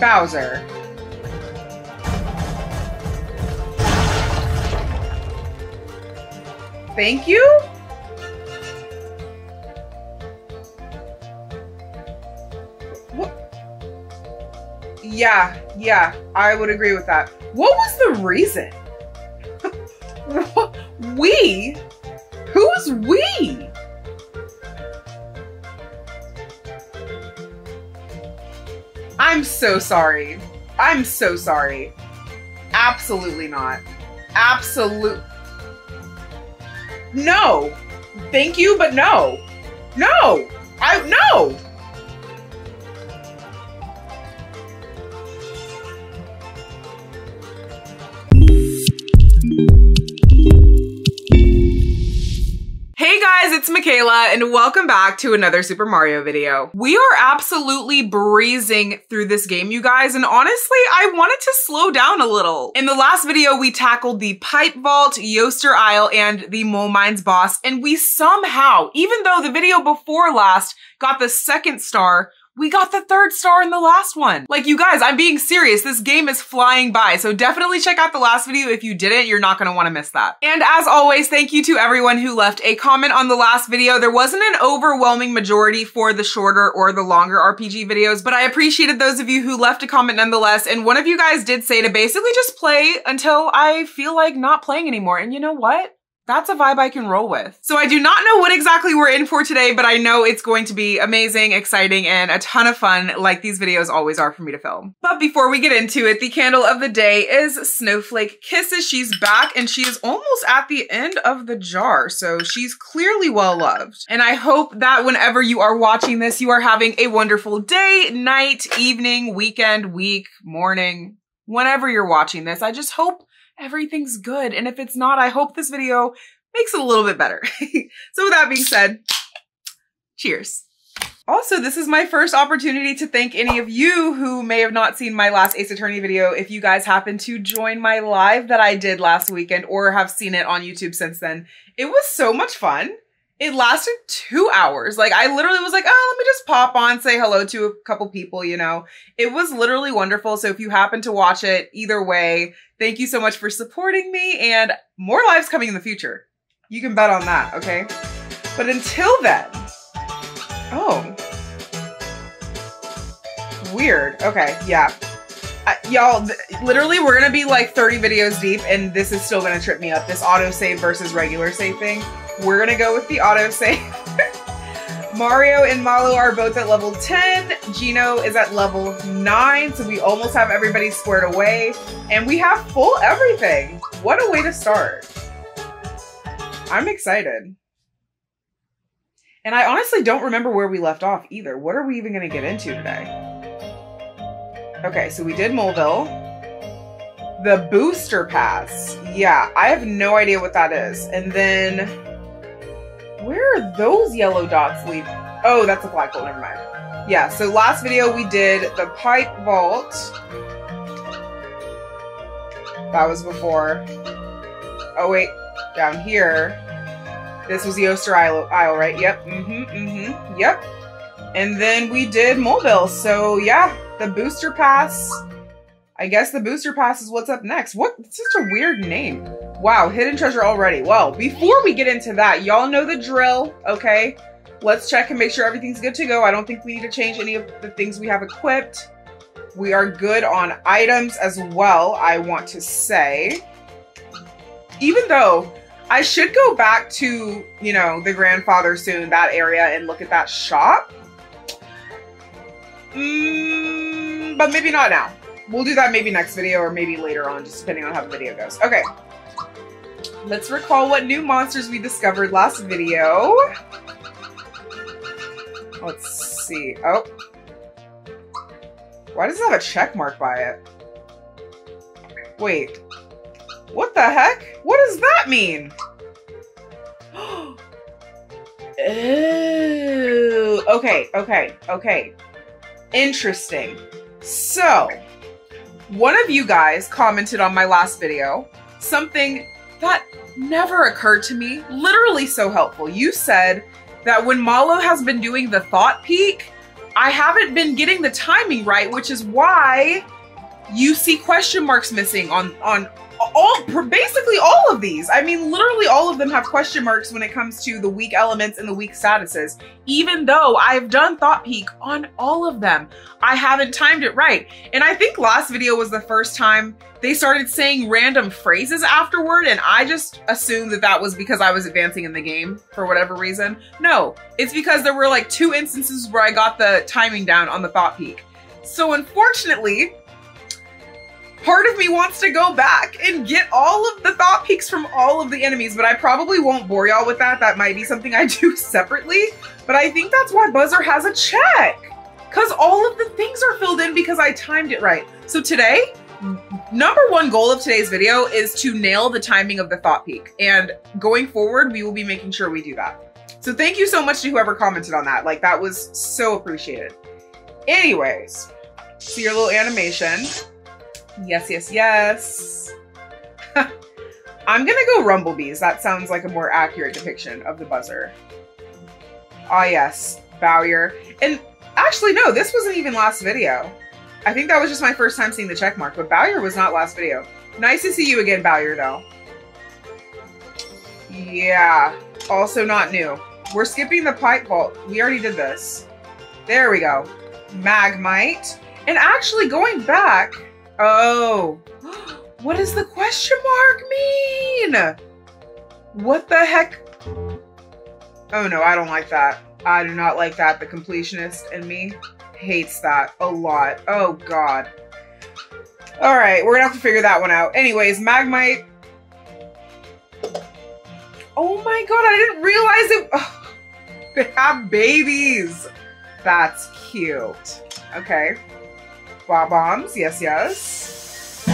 Bowser. Thank you? What? Yeah, yeah, I would agree with that. What was the reason? we? Who's we? I'm so sorry. I'm so sorry. Absolutely not. Absolute. No. Thank you, but no. No. I no. Guys, it's Mikayla and welcome back to another Super Mario video. We are absolutely breezing through this game, you guys, and honestly, I wanted to slow down a little. In the last video, we tackled the Pipe Vault, Yoster Isle, and the Mole Mines boss, and we somehow, even though the video before last got the second star, we got the third star in the last one. Like you guys, I'm being serious. This game is flying by. So definitely check out the last video. If you didn't, you're not want to miss that. And as always, thank you to everyone who left a comment on the last video. There wasn't an overwhelming majority for the shorter or the longer RPG videos, but I appreciated those of you who left a comment nonetheless. And one of you guys did say to basically just play until I feel like not playing anymore. And you know what? That's a vibe I can roll with. So I do not know what exactly we're in for today, but I know it's going to be amazing, exciting, and a ton of fun like these videos always are for me to film. But before we get into it, the candle of the day is Snowflake Kisses. She's back and she is almost at the end of the jar, so she's clearly well loved. And I hope that whenever you are watching this, you are having a wonderful day, night, evening, weekend, week, morning, whenever you're watching this. I just hope everything's good. And if it's not, I hope this video makes it a little bit better. so with that being said, cheers. Also, this is my first opportunity to thank any of you who may have not seen my last Ace Attorney video. If you guys happen to join my live that I did last weekend or have seen it on YouTube since then, it was so much fun. It lasted two hours. Like I literally was like, oh, let me just pop on, say hello to a couple people, you know. It was literally wonderful. So if you happen to watch it, either way, thank you so much for supporting me and more lives coming in the future. You can bet on that, okay? But until then, oh, weird. Okay, yeah. Uh, y'all, literally, we're gonna be like 30 videos deep, and this is still gonna trip me up. This autosave versus regular save thing. We're gonna go with the autosave. Mario and Mallow are both at level 10. Geno is at level 9, so we almost have everybody squared away. And we have full everything. What a way to start. I'm excited. And I honestly don't remember where we left off either. What are we even going to get into today? Okay, so we did Moleville. The booster pass. Yeah, I have no idea what that is. And then where are those yellow dots lead? Oh, that's a black hole, never mind. Yeah, so last video we did the pipe vault. That was before. Oh wait, down here. This was the Yoster Isle, Isle right? Yep, mm-hmm, mm-hmm, yep. And then we did Moleville, so yeah, the booster pass. I guess the booster pass is what's up next. What? It's such a weird name. Wow, hidden treasure already. Well, before we get into that, y'all know the drill, okay? Let's check and make sure everything's good to go. I don't think we need to change any of the things we have equipped. We are good on items as well, I want to say. Even though I should go back to, you know, the grandfather soon, that area, and look at that shop. Mm, but maybe not now. We'll do that maybe next video or maybe later on, just depending on how the video goes. Okay. Let's recall what new monsters we discovered last video. Let's see. Oh. Why does it have a check mark by it? Wait. What the heck? What does that mean? Ooh. Okay, okay, okay. Interesting. So, one of you guys commented on my last video something that never occurred to me, literally so helpful. You said that when Mallow has been doing the thought peek, I haven't been getting the timing right, which is why you see question marks missing on on all basically all of these. I mean, literally all of them have question marks when it comes to the weak elements and the weak statuses. Even though I've done Thought Peek on all of them, I haven't timed it right. And I think last video was the first time they started saying random phrases afterward, and I just assumed that that was because I was advancing in the game for whatever reason. No, it's because there were like two instances where I got the timing down on the Thought Peek. So unfortunately, part of me wants to go back and get all of the thought peeks from all of the enemies, but I probably won't bore y'all with that. That might be something I do separately, but I think that's why Buzzer has a check. Because all of the things are filled in because I timed it right. So today, number one goal of today's video is to nail the timing of the thought peek. And going forward, we will be making sure we do that. So thank you so much to whoever commented on that. Like that was so appreciated. Anyways, see your little animation. Yes, yes, yes. I'm gonna go Rumblebees. That sounds like a more accurate depiction of the buzzer. Ah, yes, Bowyer. And actually, no, this wasn't even last video. I think that was just my first time seeing the check mark, but Bowyer was not last video. Nice to see you again, Bowyer, though. Yeah, also not new. We're skipping the pipe vault. We already did this. There we go. Magmite. And actually, going back, Oh. What does the question mark mean? What the heck? Oh no, I don't like that. I do not like that. The completionist in me hates that a lot. Oh god. All right, we're gonna have to figure that one out. Anyways, Magmite. Oh my god, I didn't realize it. Oh, they have babies. That's cute. Okay. Bob-ombs, yes, yes.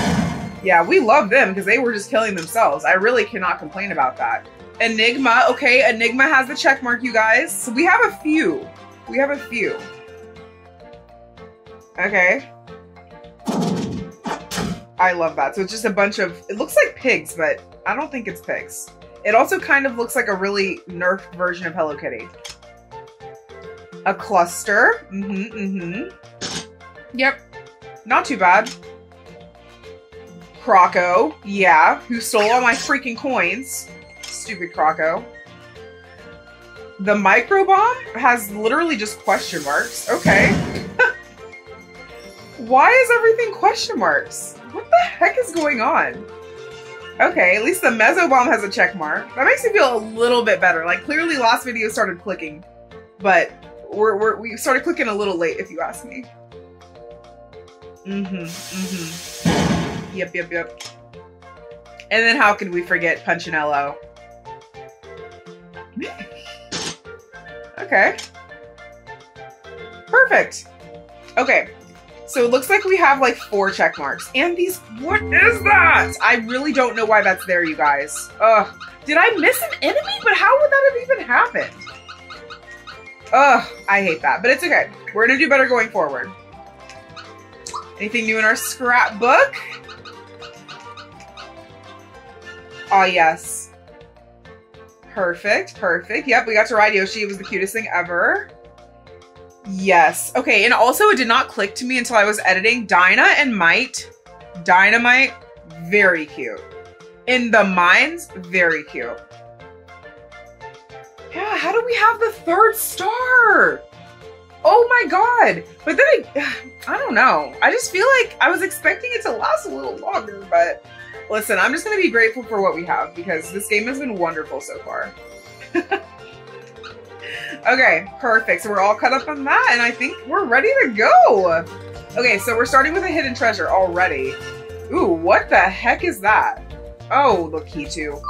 Yeah, we love them because they were just killing themselves. I really cannot complain about that. Enigma, okay, Enigma has the check mark, you guys. So we have a few. We have a few. Okay. I love that. So it's just a bunch of, it looks like pigs, but I don't think it's pigs. It also kind of looks like a really nerfed version of Hello Kitty. A cluster. Mm-hmm, mm-hmm. Yep, not too bad. Croco, yeah, who stole all my freaking coins. Stupid Croco. The micro bomb has literally just question marks. Okay. Why is everything question marks? What the heck is going on? Okay, at least the Mezzo Bomb has a check mark. That makes me feel a little bit better. Like, clearly last video started clicking, but we're, we're, we started clicking a little late, if you ask me. Mm-hmm. Mm-hmm. Yep, yep, yep. And then how can we forget Punchinello? okay. Perfect. Okay. So it looks like we have like four check marks. And these, what is that? I really don't know why that's there, you guys. Ugh. Did I miss an enemy? But how would that have even happened? Ugh, I hate that. But it's okay. We're gonna do better going forward. Anything new in our scrapbook? Oh, yes. Perfect, perfect. Yep, we got to ride Yoshi. It was the cutest thing ever. Yes. Okay, and also it did not click to me until I was editing. Dyna and Mite. Dynamite, very cute. In the mines, very cute. Yeah, how do we have the third star? Oh my god! But then I, I don't know. I just feel like I was expecting it to last a little longer, but listen, I'm just gonna be grateful for what we have because this game has been wonderful so far. okay, perfect. So we're all cut up on that, and I think we're ready to go. Okay, so we're starting with a hidden treasure already. Ooh, what the heck is that? Oh, the key to.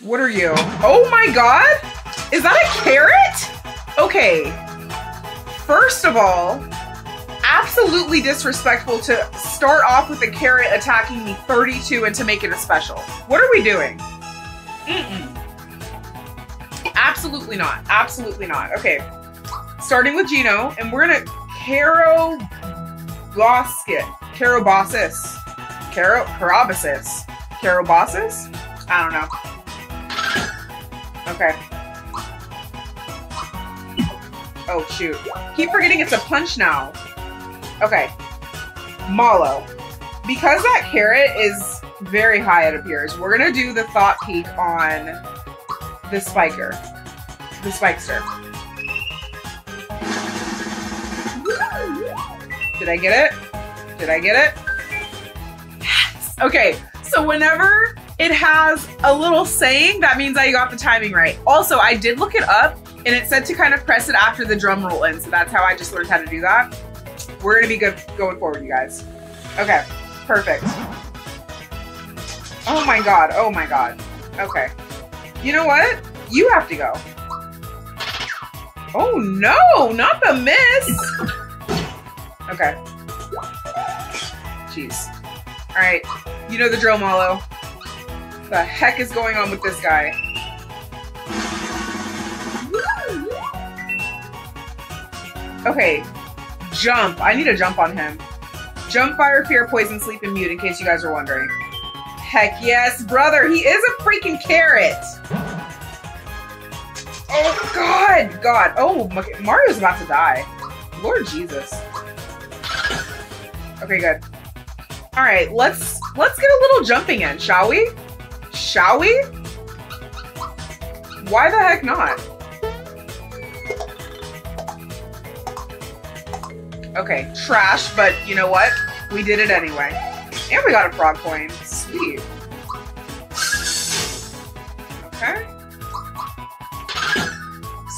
What are you? Oh my god! Is that a carrot? Okay, first of all, absolutely disrespectful to start off with a carrot attacking me 32 and to make it a special. What are we doing? Mm -mm. Absolutely not. Absolutely not. Okay. Starting with Geno, and we're gonna Caro Bosket. Caro Carabasis. Carobossis? I don't know. Oh, shoot. Keep forgetting it's a punch now. Okay. Mallow. Because that carrot is very high, it appears, we're going to do the Thought Peek on the Spiker. The Spikester. Did I get it? Did I get it? Yes. Okay, so whenever it has a little saying, that means I got the timing right. Also, I did look it up and it said to kind of press it after the drum roll in. So that's how I just learned how to do that. We're gonna be good going forward, you guys. Okay, perfect. Oh my God, oh my God. Okay. You know what? You have to go. Oh no, not the miss. Okay. Jeez. All right, you know the drill, Mallow. The heck is going on with this guy? Okay, jump. I need to jump on him. Jump, fire, fear, poison, sleep, and mute, in case you guys are wondering. Heck yes, brother. He is a freaking carrot. Oh, God. God. Oh, Mario's about to die. Lord Jesus. Okay, good. All right, let's let's get a little jumping in, shall we? Shall we? Why the heck not? Okay, trash, but you know what? We did it anyway. And we got a frog coin. Sweet. Okay.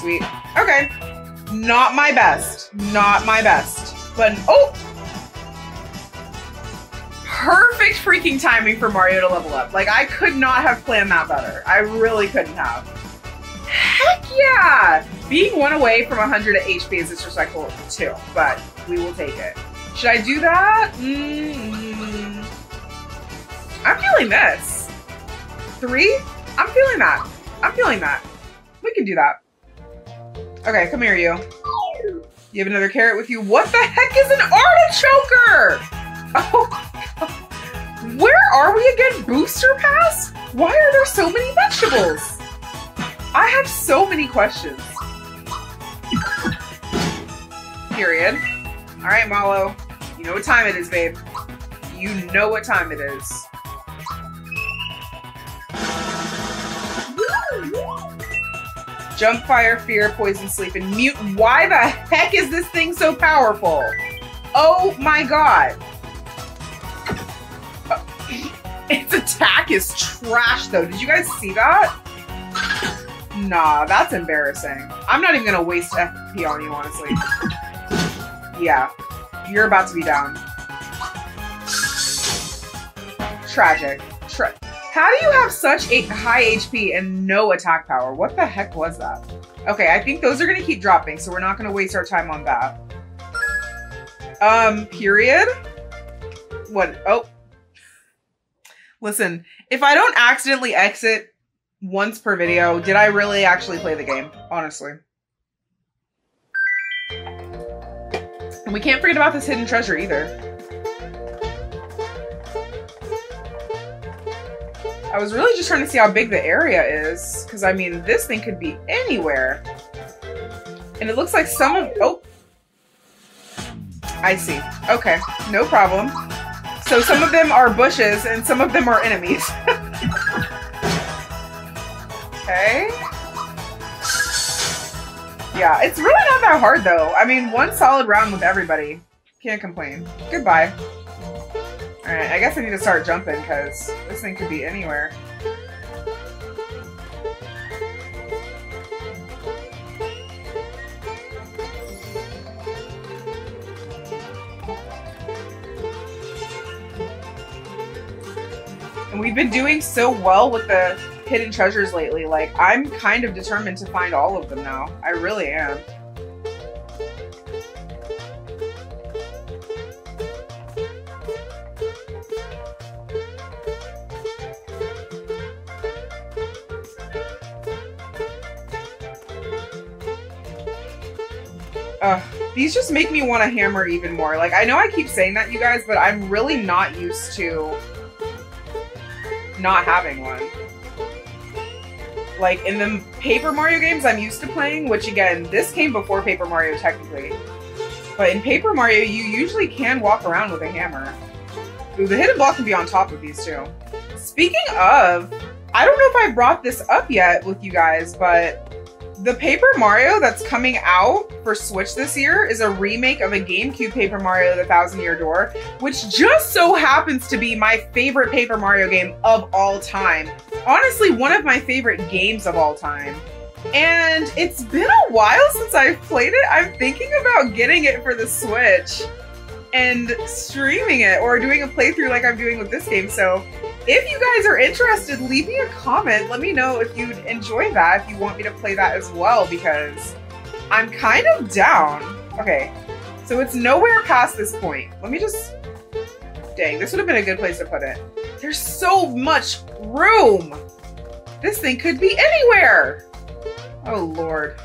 Sweet. Okay. Not my best. Not my best. But, oh! Perfect freaking timing for Mario to level up. Like, I could not have planned that better. I really couldn't have. Heck yeah! Being one away from 100 HP is disrespectful too, but we will take it. Should I do that? Mm -hmm. I'm feeling this. Three? I'm feeling that. I'm feeling that. We can do that. Okay, come here, you. You have another carrot with you. What the heck is an artichoker? Oh, where are we again? Booster pass? Why are there so many vegetables? I have so many questions. Period. All right, Mallow. You know what time it is, babe. You know what time it is. Jump, fire, fear, poison, sleep, and mute. Why the heck is this thing so powerful? Oh my god. Its attack is trash though. Did you guys see that? Nah, that's embarrassing. I'm not even gonna waste FP on you, honestly. Yeah, you're about to be down. Tragic. Tra How do you have such a high HP and no attack power? What the heck was that? Okay, I think those are gonna keep dropping, so we're not gonna waste our time on that. Um, period? What? Oh. Listen, if I don't accidentally exit once per video, oh, did I really actually play the game? Honestly. And we can't forget about this hidden treasure either. I was really just trying to see how big the area is, because I mean, this thing could be anywhere. And it looks like some of, oh. I see. Okay, no problem. So some of them are bushes and some of them are enemies. okay. Yeah, it's really not that hard though. I mean, one solid round with everybody. Can't complain. Goodbye. Alright, I guess I need to start jumping because this thing could be anywhere. We've been doing so well with the hidden treasures lately. Like, I'm kind of determined to find all of them now. I really am. Ugh, these just make me want to hammer even more. Like, I know I keep saying that, you guys, but I'm really not used to not having one. Like in the Paper Mario games I'm used to playing, which again, this came before Paper Mario technically. But in Paper Mario, you usually can walk around with a hammer. Ooh, the hidden block can be on top of these too. Speaking of, I don't know if I brought this up yet with you guys, but the Paper Mario that's coming out for Switch this year is a remake of a GameCube Paper Mario The Thousand Year Door, which just so happens to be my favorite Paper Mario game of all time. Honestly, one of my favorite games of all time. And it's been a while since I've played it. I'm thinking about getting it for the Switch and streaming it or doing a playthrough like I'm doing with this game. So if you guys are interested, leave me a comment. Let me know if you'd enjoy that, if you want me to play that as well, because I'm kind of down. Okay, so it's nowhere past this point. Let me just... Dang, this would have been a good place to put it. There's so much room! This thing could be anywhere! Oh, Lord.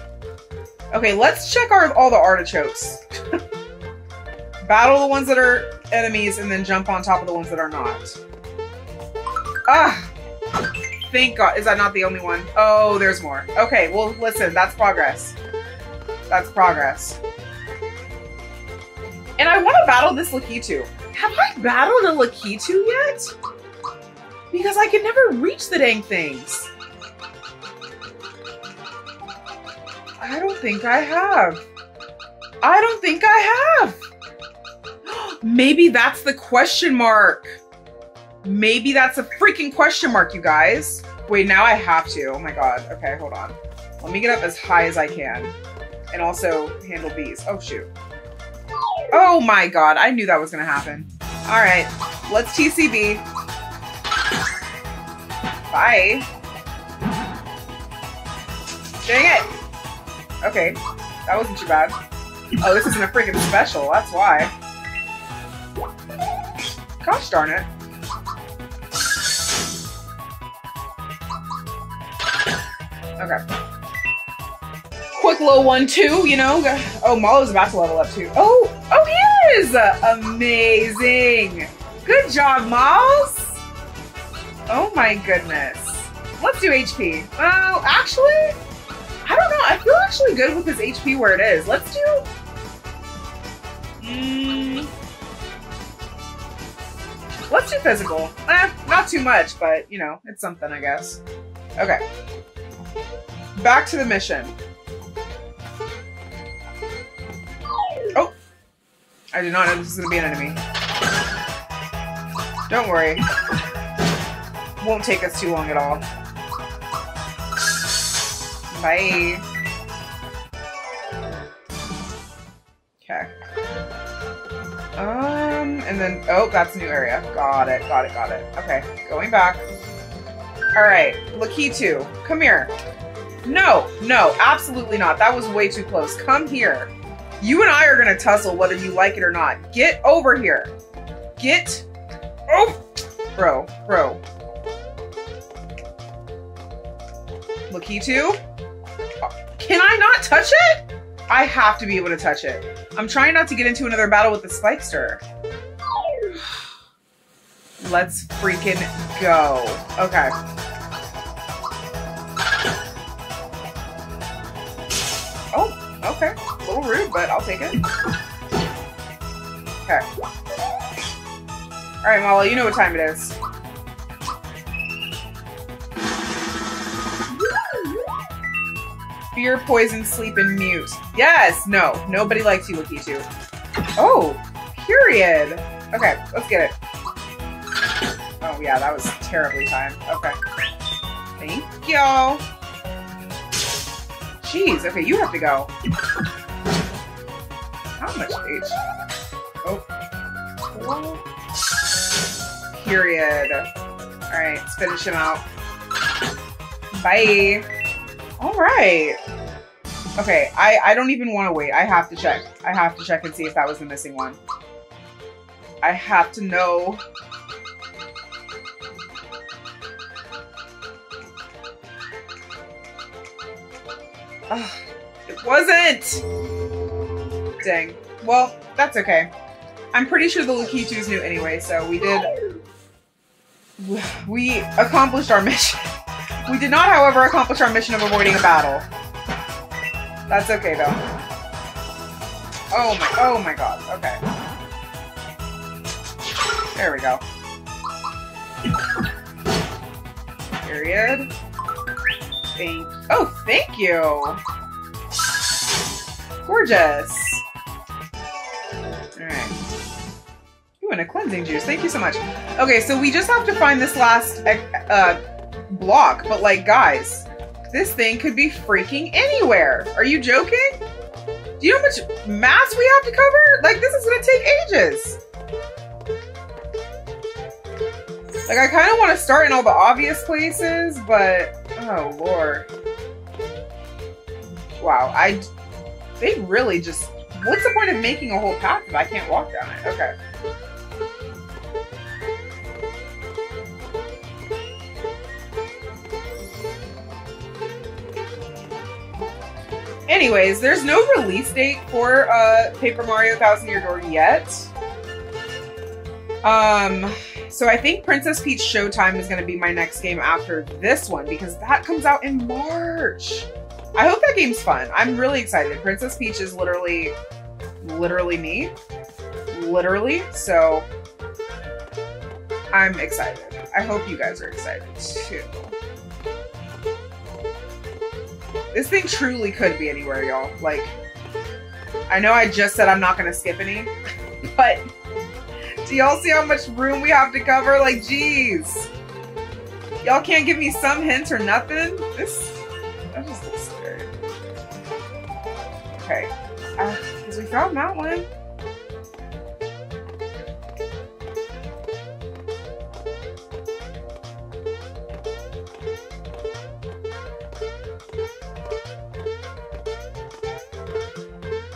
Okay, let's check our, all the artichokes. Battle the ones that are enemies and then jump on top of the ones that are not. Ah! Thank God. Is that not the only one? Oh, there's more. Okay, well, listen, that's progress. That's progress. And I want to battle this Lakitu. Have I battled a Lakitu yet? Because I can never reach the dang things. I don't think I have. I don't think I have. Maybe that's the question mark. Maybe that's a freaking question mark, you guys. Wait, now I have to. Oh my god. Okay, hold on. Let me get up as high as I can. And also handle these. Oh, shoot. Oh my god. I knew that was going to happen. All right. Let's TCB. Bye. Dang it. Okay. That wasn't too bad. Oh, this isn't a freaking special. That's why. Gosh darn it. Okay. Quick little one, two, you know? Oh, Mallow's about to level up, too. Oh, oh, he is! Amazing! Good job, Malls! Oh my goodness. Let's do HP. Well, actually, I don't know. I feel actually good with his HP where it is. Let's do... Mm, let's do physical. Eh, not too much, but, you know, it's something, I guess. Okay back to the mission. Oh! I did not know this was going to be an enemy. Don't worry. Won't take us too long at all. Bye. Okay. Um, and then, oh, that's a new area. Got it, got it, got it. Okay, going back. Alright, Lakitu, come here. No, no, absolutely not. That was way too close. Come here. You and I are going to tussle whether you like it or not. Get over here. Get. Oh! Bro, bro. Lakitu? Can I not touch it? I have to be able to touch it. I'm trying not to get into another battle with the Spikester. Let's freaking go. Okay. Oh, okay, a little rude, but I'll take it. Okay. Alright, Molly, you know what time it is. Fear, poison, sleep, and mute. Yes! No. Nobody likes you, Lakitu. Oh! Period! Okay, let's get it. Oh, yeah, that was terribly timed. Okay. Thank y'all. Jeez, okay, you have to go. How much H? Oh. Period. Alright, let's finish him out. Bye. Alright. Okay, I, I don't even want to wait. I have to check. I have to check and see if that was the missing one. I have to know Ugh, it wasn't! Dang. Well, that's okay. I'm pretty sure the Lakitu's new anyway, so we did... We accomplished our mission. We did not, however, accomplish our mission of avoiding a battle. That's okay, though. Oh my, oh my god, okay. There we go. Period. Thank, oh, thank you! Gorgeous! Alright. Ooh, and a cleansing juice. Thank you so much. Okay, so we just have to find this last uh, block, but like, guys, this thing could be freaking anywhere. Are you joking? Do you know how much mass we have to cover? Like, this is gonna take ages. Like, I kind of want to start in all the obvious places, but, oh, lord. Wow, I, they really just, what's the point of making a whole path if I can't walk down it? Okay. Anyways, there's no release date for uh, Paper Mario Thousand Year Door yet. Um, so I think Princess Peach Showtime is going to be my next game after this one because that comes out in March. I hope that game's fun. I'm really excited. Princess Peach is literally, literally me. Literally. So I'm excited. I hope you guys are excited too. This thing truly could be anywhere, y'all. Like, I know I just said I'm not going to skip any, but do y'all see how much room we have to cover? Like, jeez. Y'all can't give me some hint or nothing? This, that just looks scary. Okay. Because uh, we found that one.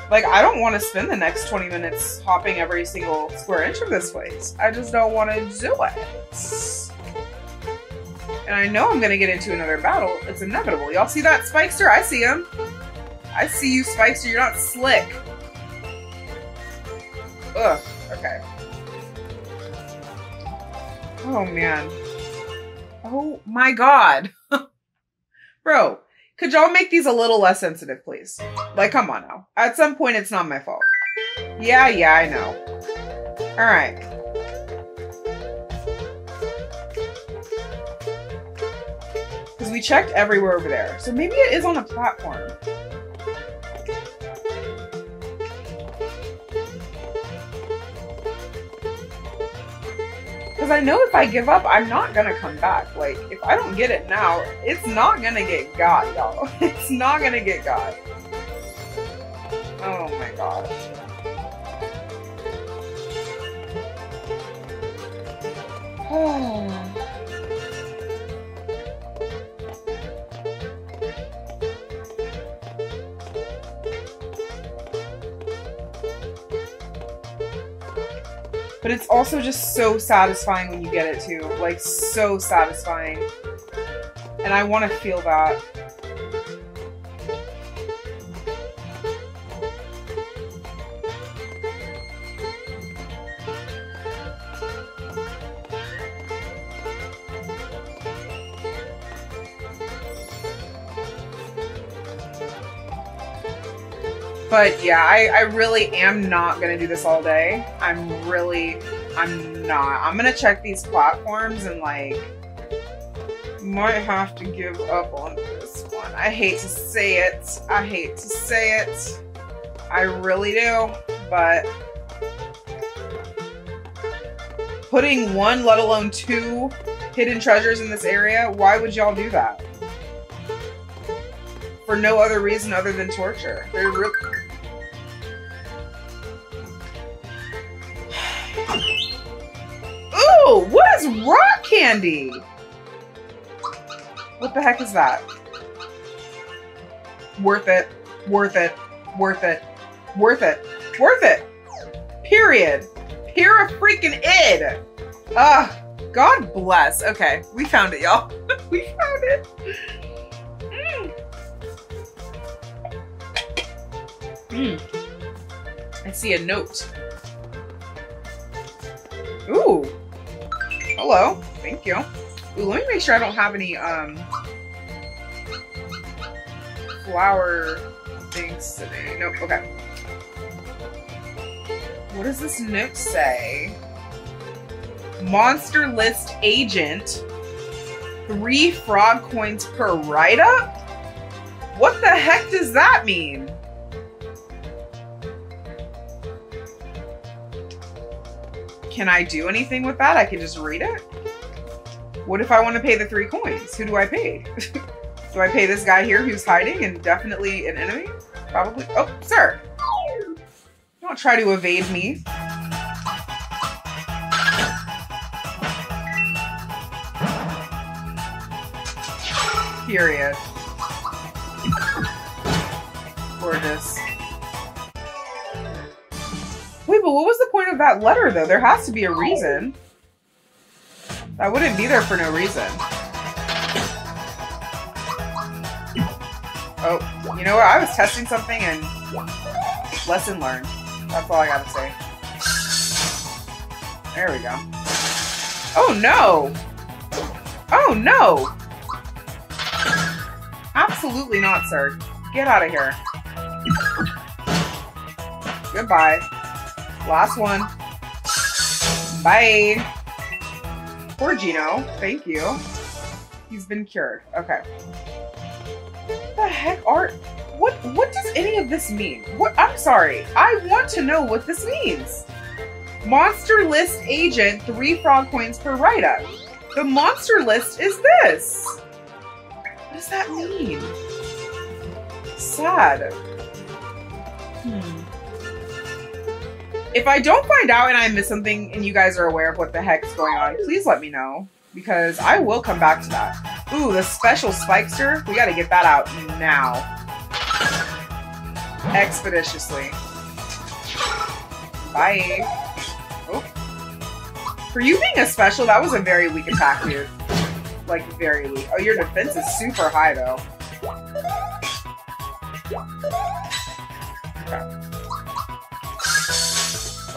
Like, I don't want to spend the next 20 minutes hopping every single square inch of this place. I just don't want to do it. And I know I'm going to get into another battle. It's inevitable. Y'all see that, Spikester? I see him. I see you, Spikester. You're not slick. Ugh. Okay. Oh, man. Oh, my God. Bro, could y'all make these a little less sensitive, please? Like, come on now. At some point, it's not my fault. Yeah, yeah, I know. All right. Because we checked everywhere over there. So maybe it is on a platform. Because I know if I give up, I'm not gonna come back. Like, if I don't get it now, it's not gonna get got, y'all. It's not gonna get got. Oh my gosh. Oh. But it's also just so satisfying when you get it too. Like, so satisfying. And I want to feel that. But yeah, I, I really am not gonna do this all day. I'm really, I'm not. I'm gonna check these platforms and like, might have to give up on this one. I hate to say it. I hate to say it. I really do, but putting one, let alone two hidden treasures in this area, why would y'all do that? For no other reason other than torture. They're candy? What the heck is that? Worth it. Worth it. Worth it. Worth it. Worth it. Period. Pure freaking id. Ah, God bless. Okay, we found it, y'all. we found it. Mm. Mm. I see a note. Ooh. Hello. Thank you. Ooh, let me make sure I don't have any um flower things today. Nope. Okay. What does this note say? Monster list agent. Three frog coins per write-up? What the heck does that mean? Can I do anything with that? I can just read it? What if I want to pay the three coins? Who do I pay? do I pay this guy here who's hiding and definitely an enemy? Probably. Oh, sir. Don't try to evade me. Period. Gorgeous. Wait, but what was the point of that letter, though? There has to be a reason. That wouldn't be there for no reason. Oh, you know what? I was testing something and lesson learned. That's all I gotta say. There we go. Oh no! Oh no! Absolutely not, sir. Get out of here. Goodbye. Last one. Bye. Poor Geno. Thank you. He's been cured. Okay. What the heck are... What, what does any of this mean? What? I'm sorry. I want to know what this means. Monster list agent, three frog coins per write-up. The monster list is this. What does that mean? Sad. Hmm. If I don't find out and I miss something and you guys are aware of what the heck's going on, please let me know. Because I will come back to that. Ooh, the special Spikester. We gotta get that out now. Expeditiously. Bye. Oh. For you being a special, that was a very weak attack, dude. Like, very weak. Oh, your defense is super high, though. Okay.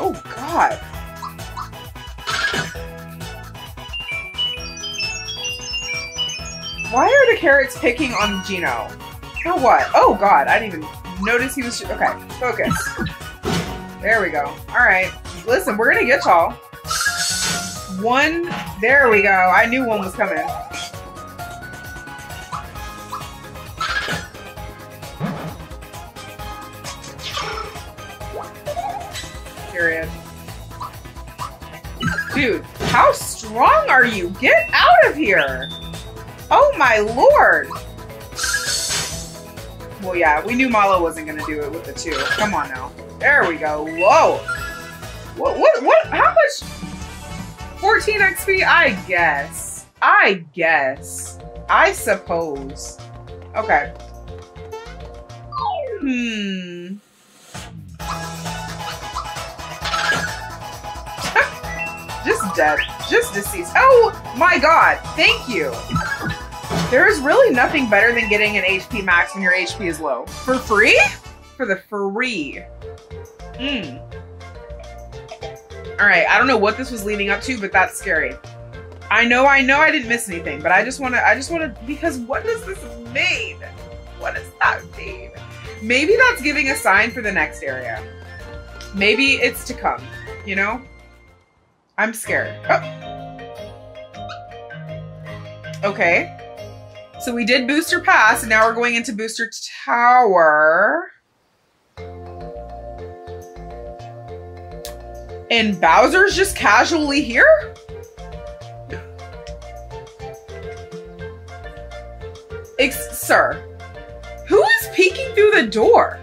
Oh, God. Why are the carrots picking on Geno? For what? Oh, God. I didn't even notice he was... Okay, focus. There we go. All right. Listen, we're going to get y'all. One. There we go. I knew one was coming. How strong are you? Get out of here! Oh my lord! Well, yeah, we knew Mallow wasn't gonna do it with the two. Come on now. There we go. Whoa! What, what, what, how much? 14 XP? I guess. I guess. I suppose. Okay. Hmm. Just dead. Just deceased. Oh my god. Thank you. There is really nothing better than getting an HP max when your HP is low. For free? For the free. Hmm. All right. I don't know what this was leading up to, but that's scary. I know, I know I didn't miss anything, but I just want to, I just want to, because what does this mean? What does that mean? Maybe that's giving a sign for the next area. Maybe it's to come, you know? I'm scared. Oh. Okay. So we did Booster Pass, and now we're going into Booster Tower. And Bowser's just casually here? Ex sir, who is peeking through the door?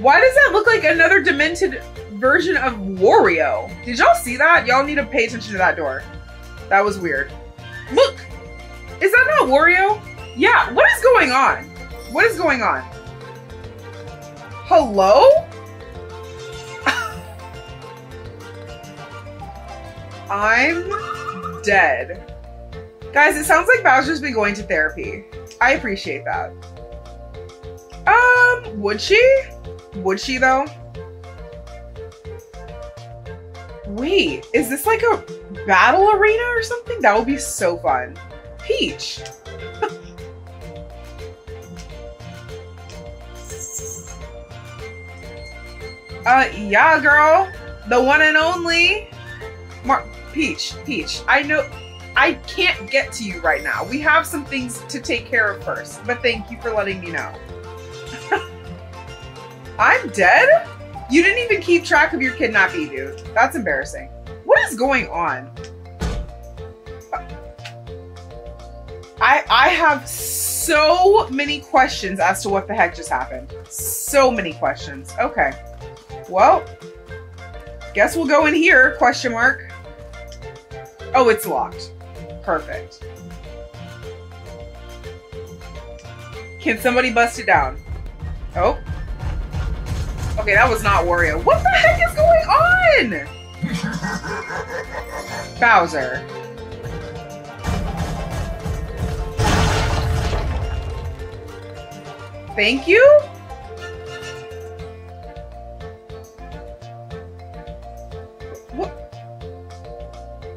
Why does that look like another demented version of Wario? Did y'all see that? Y'all need to pay attention to that door. That was weird. Look! Is that not Wario? Yeah, what is going on? What is going on? Hello? I'm dead. Guys, it sounds like Bowser's been going to therapy. I appreciate that. Um, would she? Would she though? Wait, is this like a battle arena or something? That would be so fun peach. uh, yeah, girl. The one and only. Mar peach, Peach. I know. I can't get to you right now. We have some things to take care of first, but thank you for letting me know. I'm dead? You didn't even keep track of your kidnapping, dude. That's embarrassing. What is going on? I I have so many questions as to what the heck just happened. So many questions. Okay. Well, guess we'll go in here, question mark. Oh, it's locked. Perfect. Can somebody bust it down? Oh. Okay, that was not Wario. What the heck is going on? Bowser. Thank you? What?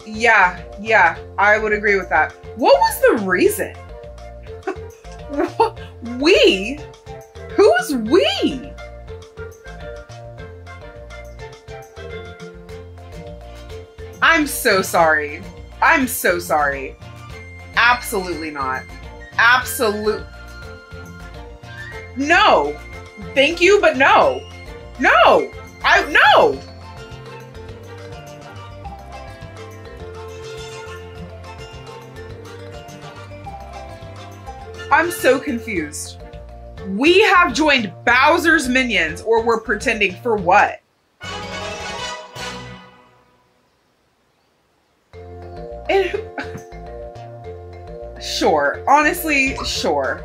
Yeah, yeah, I would agree with that. What was the reason? we? Who's we? I'm so sorry. I'm so sorry. Absolutely not. Absolute. No. Thank you, but no. No. I no. I'm so confused. We have joined Bowser's minions, or we're pretending for what? Sure, honestly, sure.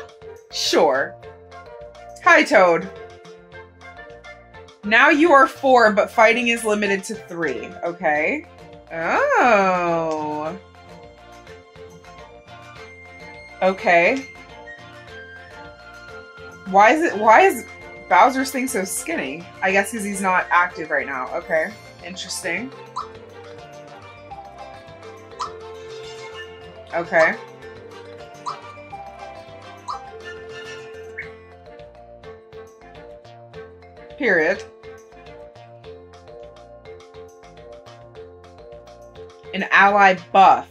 sure. Hi, Toad. Now you are four, but fighting is limited to three. Okay. Oh. Okay. Why is it, why is Bowser's thing so skinny? I guess because he's not active right now. Okay. Interesting. Okay. Period. An ally buff.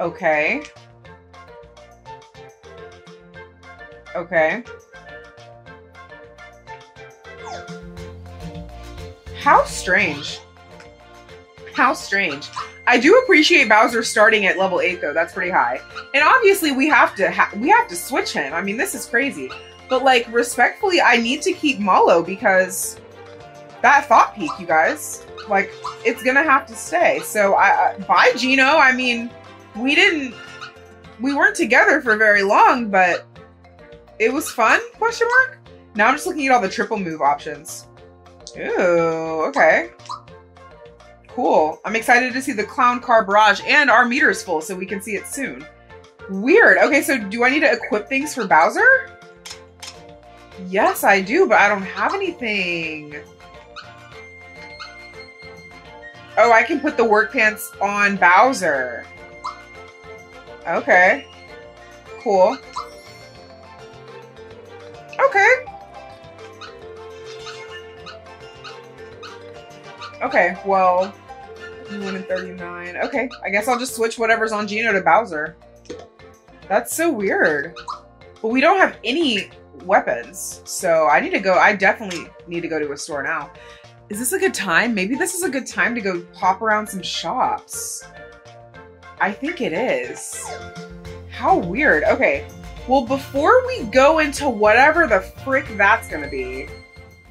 Okay. Okay. How strange. How strange. I do appreciate Bowser starting at level 8 though. That's pretty high. And obviously we have to ha we have to switch him. I mean, this is crazy. But like respectfully, I need to keep Mallow because that thought peek, you guys. Like it's to have to stay. So I, I bye Geno. I mean, we didn't we weren't together for very long, but it was fun? Question mark. Now I'm just looking at all the triple move options. Ooh, okay. Cool. I'm excited to see the clown car barrage and our meter's full so we can see it soon. Weird. Okay, so do I need to equip things for Bowser? Yes, I do, but I don't have anything. Oh, I can put the work pants on Bowser. Okay. Cool. Okay. Okay, well, 1 and 39. Okay, I guess I'll just switch whatever's on Geno to Bowser. That's so weird. But we don't have any weapons, so I need to go. I definitely need to go to a store now. Is this a good time? Maybe this is a good time to go pop around some shops. I think it is. How weird. Okay, well, before we go into whatever the frick that's gonna be,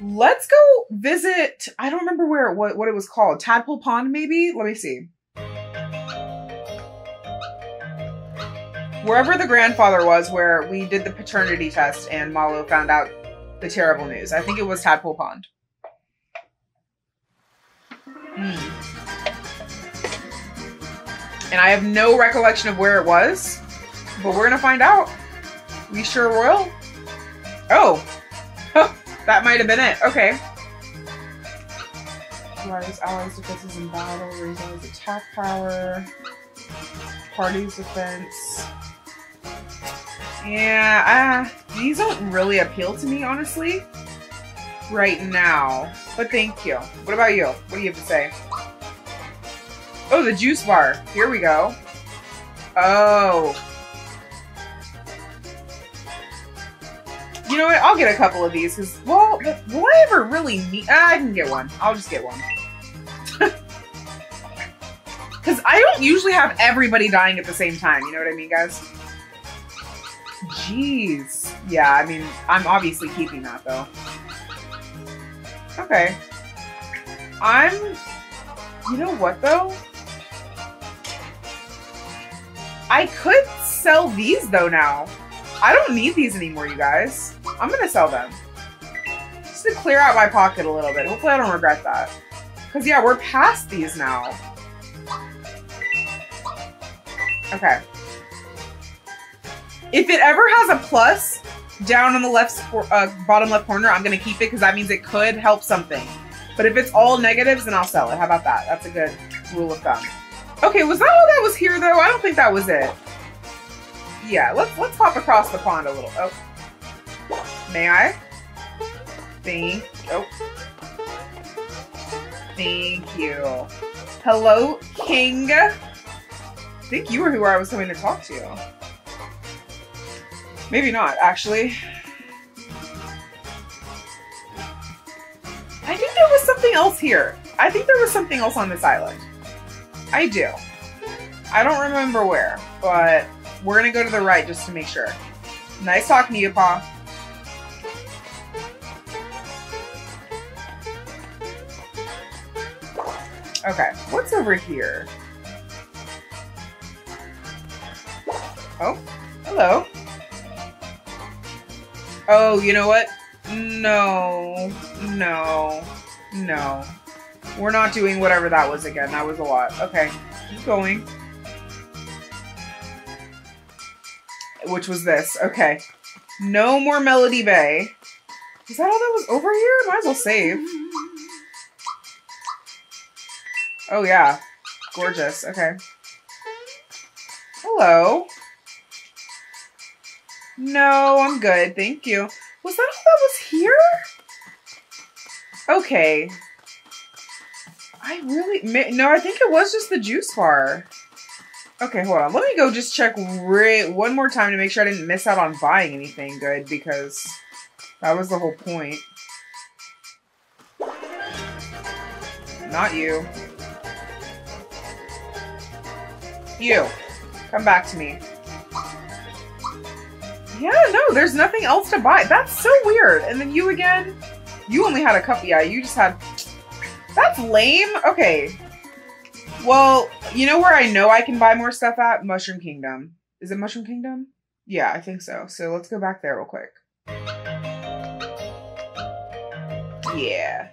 let's go visit. I don't remember where what, what it was called. Tadpole Pond, maybe? Let me see. Wherever the grandfather was, where we did the paternity test and Mallow found out the terrible news. I think it was Tadpole Pond. Mm. And I have no recollection of where it was, but we're gonna find out. We sure will. Oh, that might have been it. Okay. Rise allies' defenses in battle, raise allies' attack power, party's defense. Yeah, uh, these don't really appeal to me, honestly. right now, but thank you. What about you? What do you have to say? Oh, the juice bar. Here we go. Oh. You know what? I'll get a couple of these because, well, will I ever really need? Ah, I can get one. I'll just get one. Because I don't usually have everybody dying at the same time. You know what I mean, guys? Jeez. Yeah, I mean, I'm obviously keeping that, though. Okay. I'm... You know what, though? I could sell these, though, now. I don't need these anymore, you guys. I'm gonna sell them. Just to clear out my pocket a little bit. Hopefully I don't regret that. Because, yeah, we're past these now. Okay. If it ever has a plus down on the left uh, bottom left corner, I'm going to keep it because that means it could help something. But if it's all negatives, then I'll sell it. How about that? That's a good rule of thumb. Okay, was that all that was here though? I don't think that was it. Yeah, let's let's hop across the pond a little. Oh. May I? Thank oh. Thank you. Hello, King I think you were who I was coming to talk to. Maybe not, actually. I think there was something else here. I think there was something else on this island. I do. I don't remember where, but we're gonna go to the right just to make sure. Nice you, Pa. Okay, what's over here? Oh, hello. Oh, you know what? No, no, no. We're not doing whatever that was again. That was a lot. Okay, keep going. Which was this. Okay. No more Melody Bay. Is that all that was over here? Might as well save. Oh, yeah. Gorgeous. Okay. Hello. No, I'm good. Thank you. Was that all that was here? Okay. I really... No, I think it was just the juice bar. Okay, hold on. Let me go just check one more time to make sure I didn't miss out on buying anything good because that was the whole point. Not you. You. Come back to me. Yeah, no, there's nothing else to buy. That's so weird. And then you again, you only had a cup. Yeah, you just had. That's lame. Okay. Well, you know where I know I can buy more stuff at? Mushroom Kingdom. Is it Mushroom Kingdom? Yeah, I think so. So let's go back there real quick. Yeah.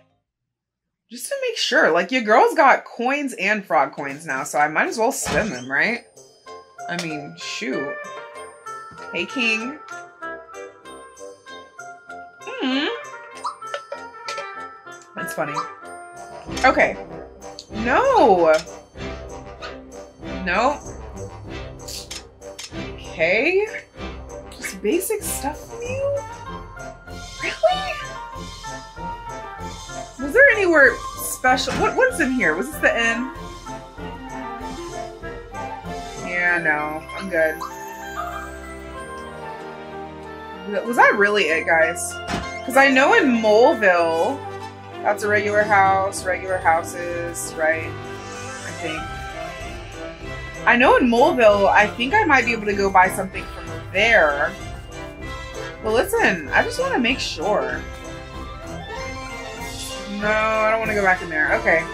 Just to make sure. Like, your girl's got coins and frog coins now, so I might as well spend them, right? I mean, shoot. Hey, King. Hmm. That's funny. Okay. No. No. Okay. Just basic stuff from you? Really? Was there anywhere special? What What's in here? Was this the inn? Yeah, no. I'm good. Was that really it, guys? Because I know in Moleville, that's a regular house, regular houses, right? I think. I know in Moleville, I think I might be able to go buy something from there. But listen, I just want to make sure. No, I don't want to go back in there. Okay.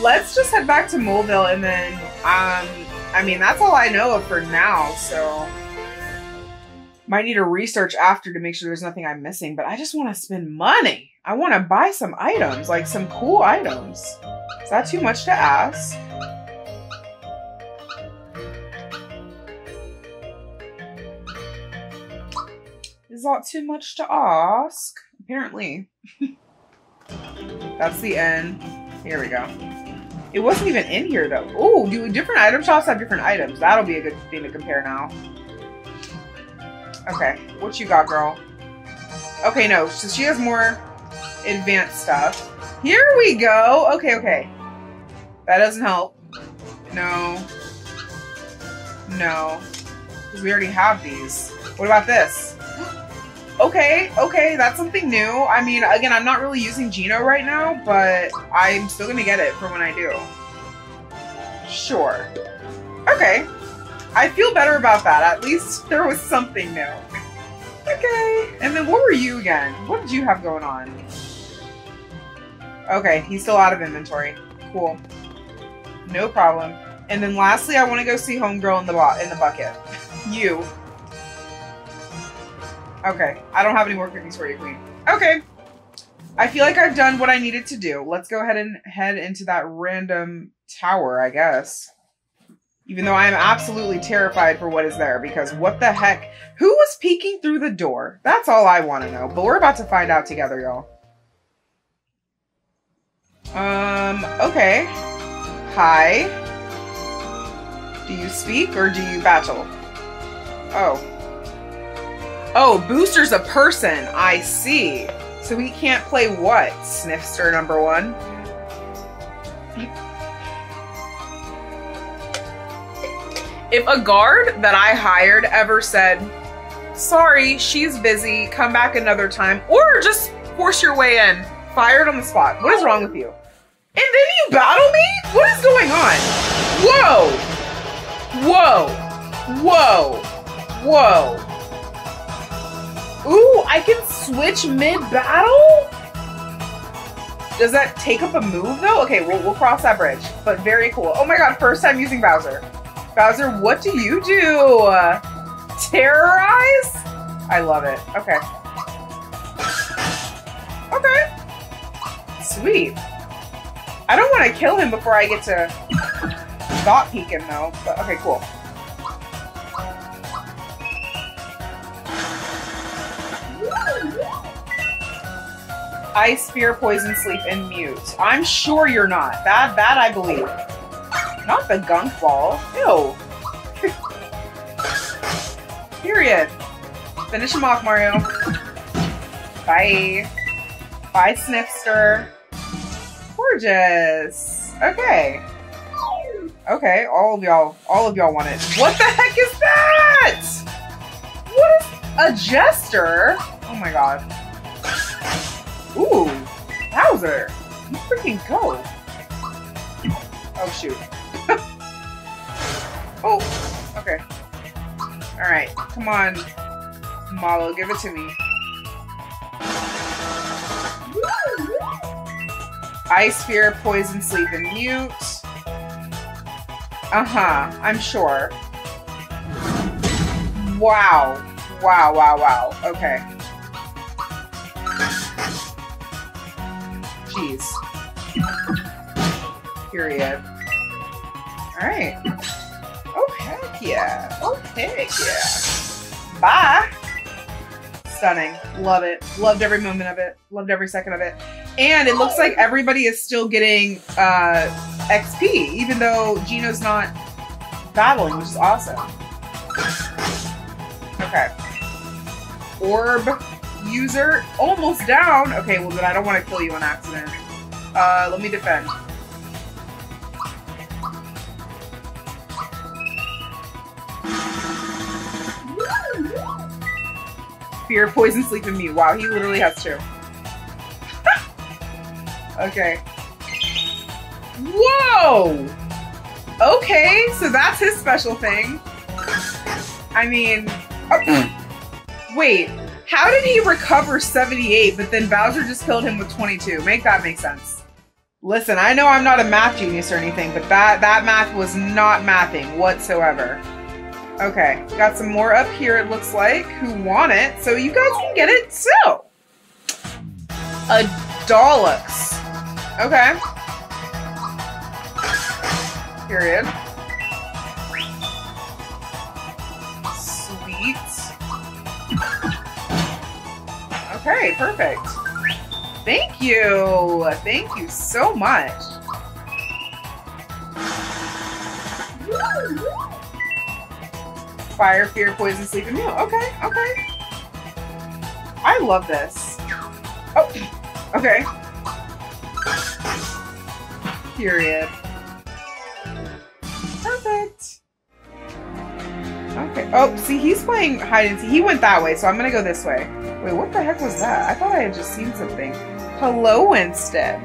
Let's just head back to Moleville and then, um, I mean, that's all I know of for now, so... Might need to research after to make sure there's nothing I'm missing, but I just want to spend money. I want to buy some items, like some cool items. Is that too much to ask? Is that too much to ask? Apparently. That's the end. Here we go. It wasn't even in here though. Oh, do different item shops have different items? That'll be a good thing to compare now. Okay, what you got, girl? Okay, no, so she has more advanced stuff. Here we go. Okay, okay. That doesn't help. No. No. We already have these. What about this? Okay, okay, that's something new. I mean, again, I'm not really using Geno right now, but I'm still gonna get it for when I do. Sure. Okay. I feel better about that. At least there was something new. Okay. And then what were you again? What did you have going on? Okay, he's still out of inventory. Cool. No problem. And then lastly, I want to go see Homegirl in the bo in the bucket. you. Okay, I don't have any more cookies for you, Queen. Okay. I feel like I've done what I needed to do. Let's go ahead and head into that random tower, I guess. Even though I am absolutely terrified for what is there, because what the heck? Who was peeking through the door? That's all I want to know. But we're about to find out together, y'all. Um, okay. Hi. Do you speak or do you battle? Oh. Oh, Booster's a person. I see. So he can't play what? Snifster number one? If a guard that I hired ever said, sorry, she's busy, come back another time, or just force your way in, fired on the spot. What is wrong with you? And then you battle me? What is going on? Whoa! Whoa! Whoa! Whoa! Ooh, I can switch mid-battle? Does that take up a move though? Okay, we'll, we'll cross that bridge, but very cool. Oh my god, first time using Bowser. Bowser, what do you do? Terrorize? I love it. Okay. Okay. Sweet. I don't want to kill him before I get to thought peek him though, but okay, cool. Ice, Spear, Poison, Sleep, and Mute. I'm sure you're not. That, that I believe. Not the gunk ball. Ew. Period. Finish him off, Mario. Bye. Bye, Snifster. Gorgeous. Okay. Okay, all of y'all, all of y'all want it. What the heck is that? What is a jester? Oh my god. Ooh, Bowser, you freaking go. Oh shoot. Oh, okay. All right, come on, Mallow, give it to me. Ice Sphere, Poison, Sleep, and Mute. Uh-huh, I'm sure. Wow. Wow, wow, wow. Okay. Jeez. Period. Alright. Oh, heck yeah. Oh, heck yeah. Bye! Stunning. Love it. Loved every moment of it. Loved every second of it. And it looks like everybody is still getting uh, XP, even though Geno's not battling, which is awesome. Okay. Orb user almost down. Okay, well then I don't want to kill you on accident. Uh, let me defend. Fear, poison, sleep, and mute. Wow, he literally has two. okay. Whoa! Okay, so that's his special thing. I mean, wait, how did he recover 78, but then Bowser just killed him with 22? Make that make sense. Listen, I know I'm not a math genius or anything, but that, that math was not mathing whatsoever. Okay, got some more up here, it looks like, who want it, so you guys can get it So, A Dollux. Okay. Period. Sweet. Okay, perfect. Thank you. Thank you so much. Fire, fear, poison, sleep, and meal. Okay, okay. I love this. Oh, Okay. Period. Perfect. Okay. Oh, see, he's playing hide and seek. He went that way, so I'm gonna go this way. Wait, what the heck was that? I thought I had just seen something. Hello, Winston.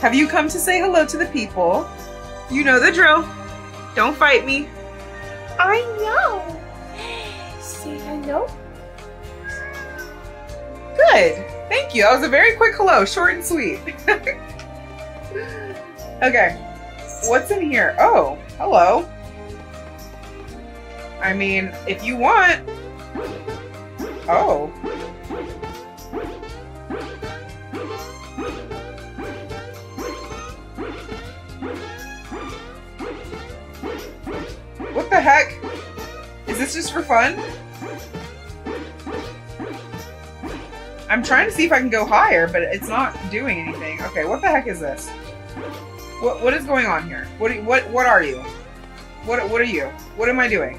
Have you come to say hello to the people? You know the drill. Don't fight me. I know. Good. Thank you. That was a very quick hello, short and sweet. okay. What's in here? Oh, hello. I mean, if you want. Oh. What the heck? Is this just for fun? I'm trying to see if I can go higher, but it's not doing anything. Okay, what the heck is this? What what is going on here? What what what are you? What what are you? What am I doing?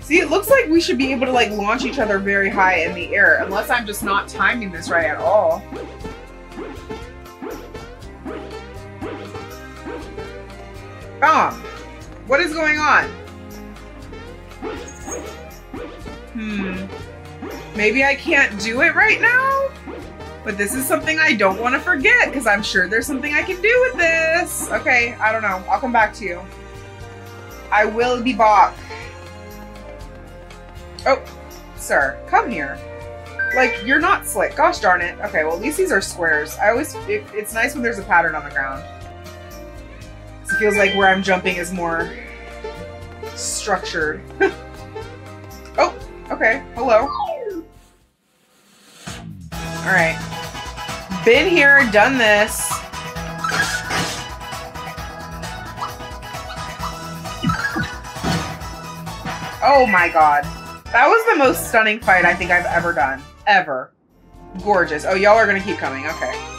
See, it looks like we should be able to like launch each other very high in the air, unless I'm just not timing this right at all. Bomb! What is going on? Hmm. Maybe I can't do it right now? But this is something I don't want to forget because I'm sure there's something I can do with this. Okay, I don't know. I'll come back to you. I will be back. Oh, sir, come here. Like, you're not slick. Gosh darn it. Okay, well, at least these are squares. I always, it, it's nice when there's a pattern on the ground. It feels like where I'm jumping is more structured. oh, okay. Hello. Alright. Been here, done this. Oh my god. That was the most stunning fight I think I've ever done. Ever. Gorgeous. Oh, y'all are gonna keep coming. Okay.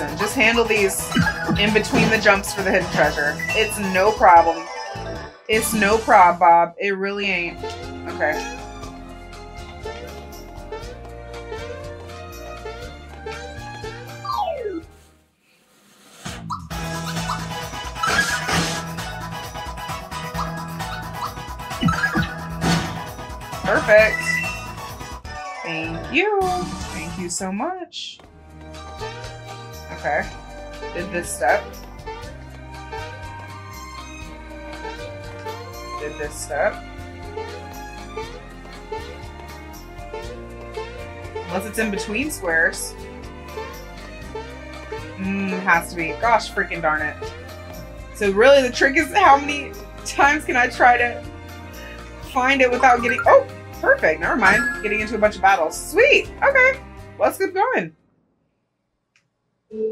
Listen, just handle these in between the jumps for the hidden treasure. It's no problem. It's no prob, Bob. It really ain't. Okay. Perfect. Thank you. Thank you so much. Okay. Did this step. Did this step. Unless it's in between squares. Mmm, has to be. Gosh, freaking darn it. So really the trick is how many times can I try to find it without getting... Oh, perfect. Never mind. Getting into a bunch of battles. Sweet. Okay. Let's keep going. What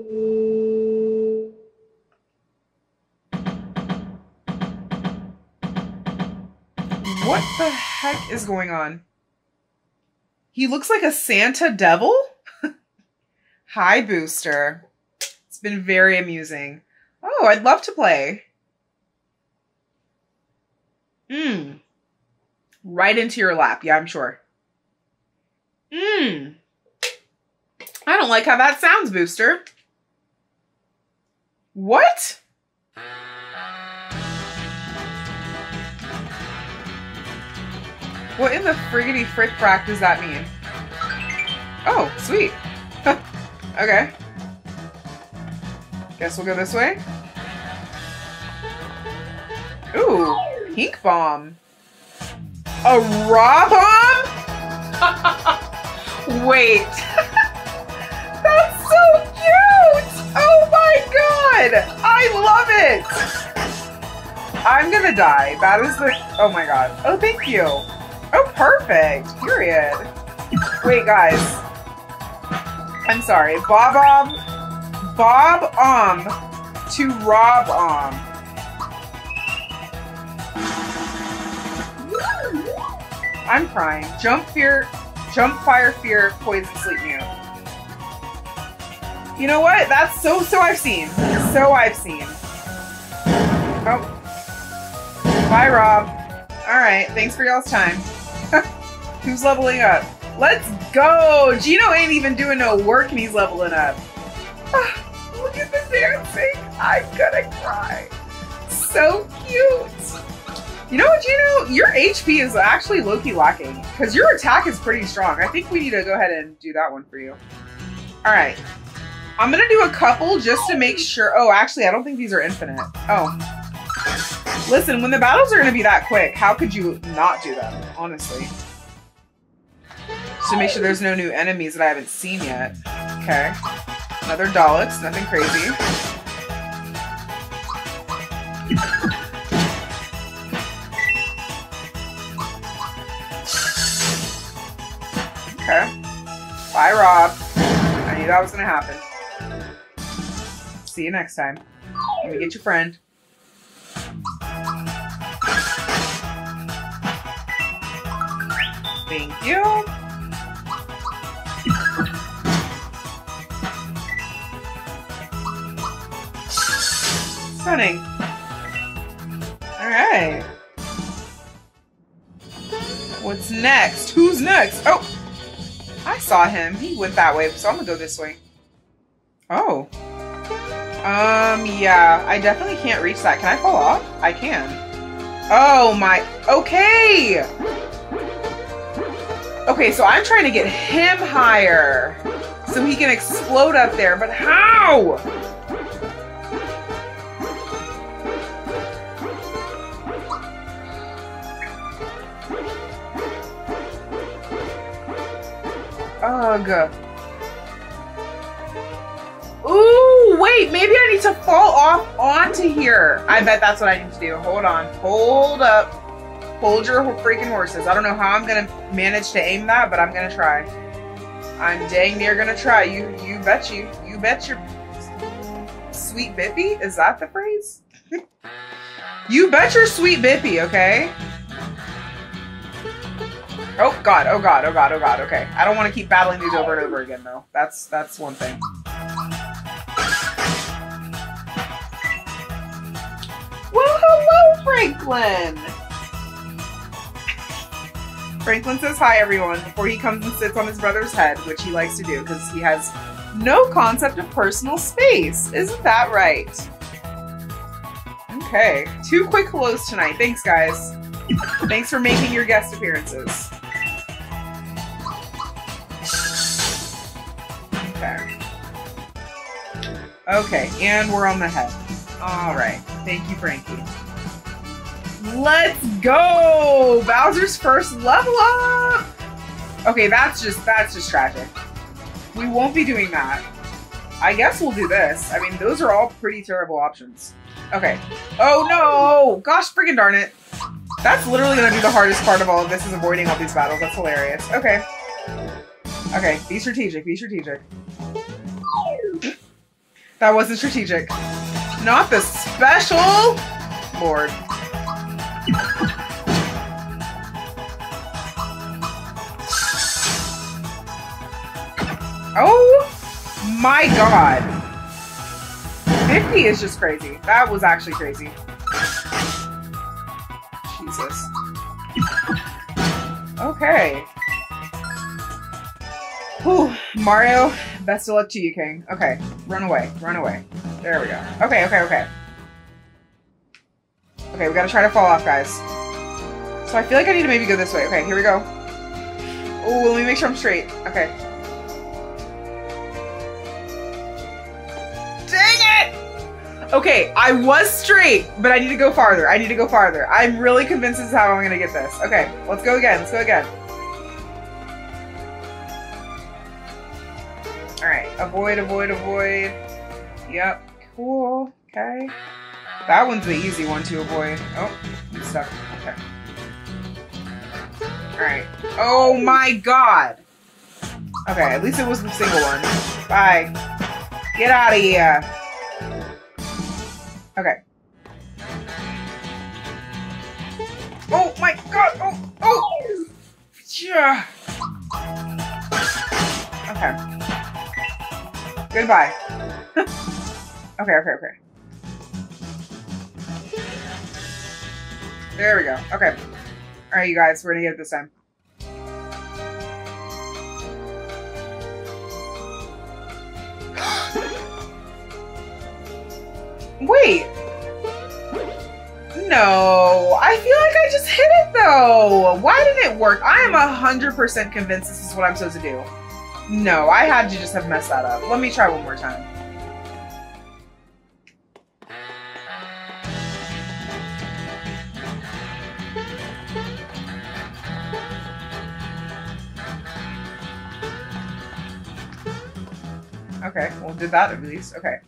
the heck is going on? He looks like a Santa devil? Hi, Booster. It's been very amusing. Oh, I'd love to play. Mmm. Right into your lap. Yeah, I'm sure. Mmm. I don't like how that sounds, Booster. What? What in the friggity frick frack does that mean? Oh, sweet. okay. Guess we'll go this way. Ooh, pink bomb. A raw bomb? Wait. Oh my god! I love it! I'm gonna die. That is the... Oh my god. Oh, thank you. Oh, perfect. Period. Wait, guys. I'm sorry. Bob-omb. Bob Om to Rob-omb. I'm crying. Jump fear, jump fire fear, poison sleep mute. You know what? That's so, so I've seen. So I've seen. Oh. Bye, Rob. Alright, thanks for y'all's time. Who's leveling up? Let's go! Geno ain't even doing no work and he's leveling up. Ah, look at the dancing! I'm gonna cry. So cute! You know what, Geno? Your HP is actually low-key lacking because your attack is pretty strong. I think we need to go ahead and do that one for you. All right. I'm to do a couple just to make sure. Oh, actually, I don't think these are infinite. Oh. Listen, when the battles are to be that quick, how could you not do them, honestly? Just to make sure there's no new enemies that I haven't seen yet. Okay. Another Daleks, nothing crazy. Okay. Bye, Rob. I knew that was gonna happen. See you next time. Let me get your friend. Thank you. Stunning. All right. What's next? Who's next? Oh, I saw him. He went that way, so I'm gonna go this way. Oh. Um, yeah, I definitely can't reach that. Can I fall off? I can. Oh my, okay! Okay, so I'm trying to get him higher so he can explode up there, but how? Ugh. Ooh, wait, maybe I need to fall off onto here. I bet that's what I need to do. Hold on. Hold up. Hold your freaking horses. I don't know how I'm gonna manage to aim that, but I'm gonna try. I'm dang near gonna try. You you bet you. You bet your sweet bippy? Is that the phrase? you bet your sweet bippy, okay? Oh god, oh god, oh god, oh god, okay. I don't want to keep battling these over and over again though. That's that's one thing. Well, hello, Franklin! Franklin says hi, everyone, before he comes and sits on his brother's head, which he likes to do because he has no concept of personal space. Isn't that right? Okay, two quick hellos tonight. Thanks, guys. Thanks for making your guest appearances. Okay. Okay, and we're on the head. All right. Thank you, Frankie. Let's go! Bowser's first level up! Okay, that's just, that's just tragic. We won't be doing that. I guess we'll do this. I mean, those are all pretty terrible options. Okay. Oh no! Gosh freaking darn it. That's literally gonna be the hardest part of all of this is avoiding all these battles. That's hilarious. Okay. Okay, be strategic, be strategic. That wasn't strategic. Not the special board. Oh my god. 50 is just crazy. That was actually crazy. Jesus. Okay. Whew. Mario, best of luck to you, King. Okay, run away, run away. There we go. Okay, okay, okay. Okay, we gotta try to fall off, guys. So I feel like I need to maybe go this way. Okay, here we go. Oh, let me make sure I'm straight. Okay. Dang it! Okay, I was straight, but I need to go farther. I need to go farther. I'm really convinced this is how I'm gonna get this. Okay, let's go again. Let's go again. Alright, avoid, avoid, avoid. Yep, cool. Okay. That one's the easy one to avoid. Oh, I'm stuck. Okay. Alright. Oh my god! Okay, at least it was the single one. Bye. Get out of here. Okay. Oh my god! Oh! Oh! Yeah. Okay. Goodbye. okay, okay, okay. There we go. Okay. All right, you guys, we're gonna get it this time. Wait. No, I feel like I just hit it though. Why didn't it work? I am 100% convinced this is what I'm supposed to do. No, I had to just have messed that up. Let me try one more time. Okay, well, did that at least. Okay.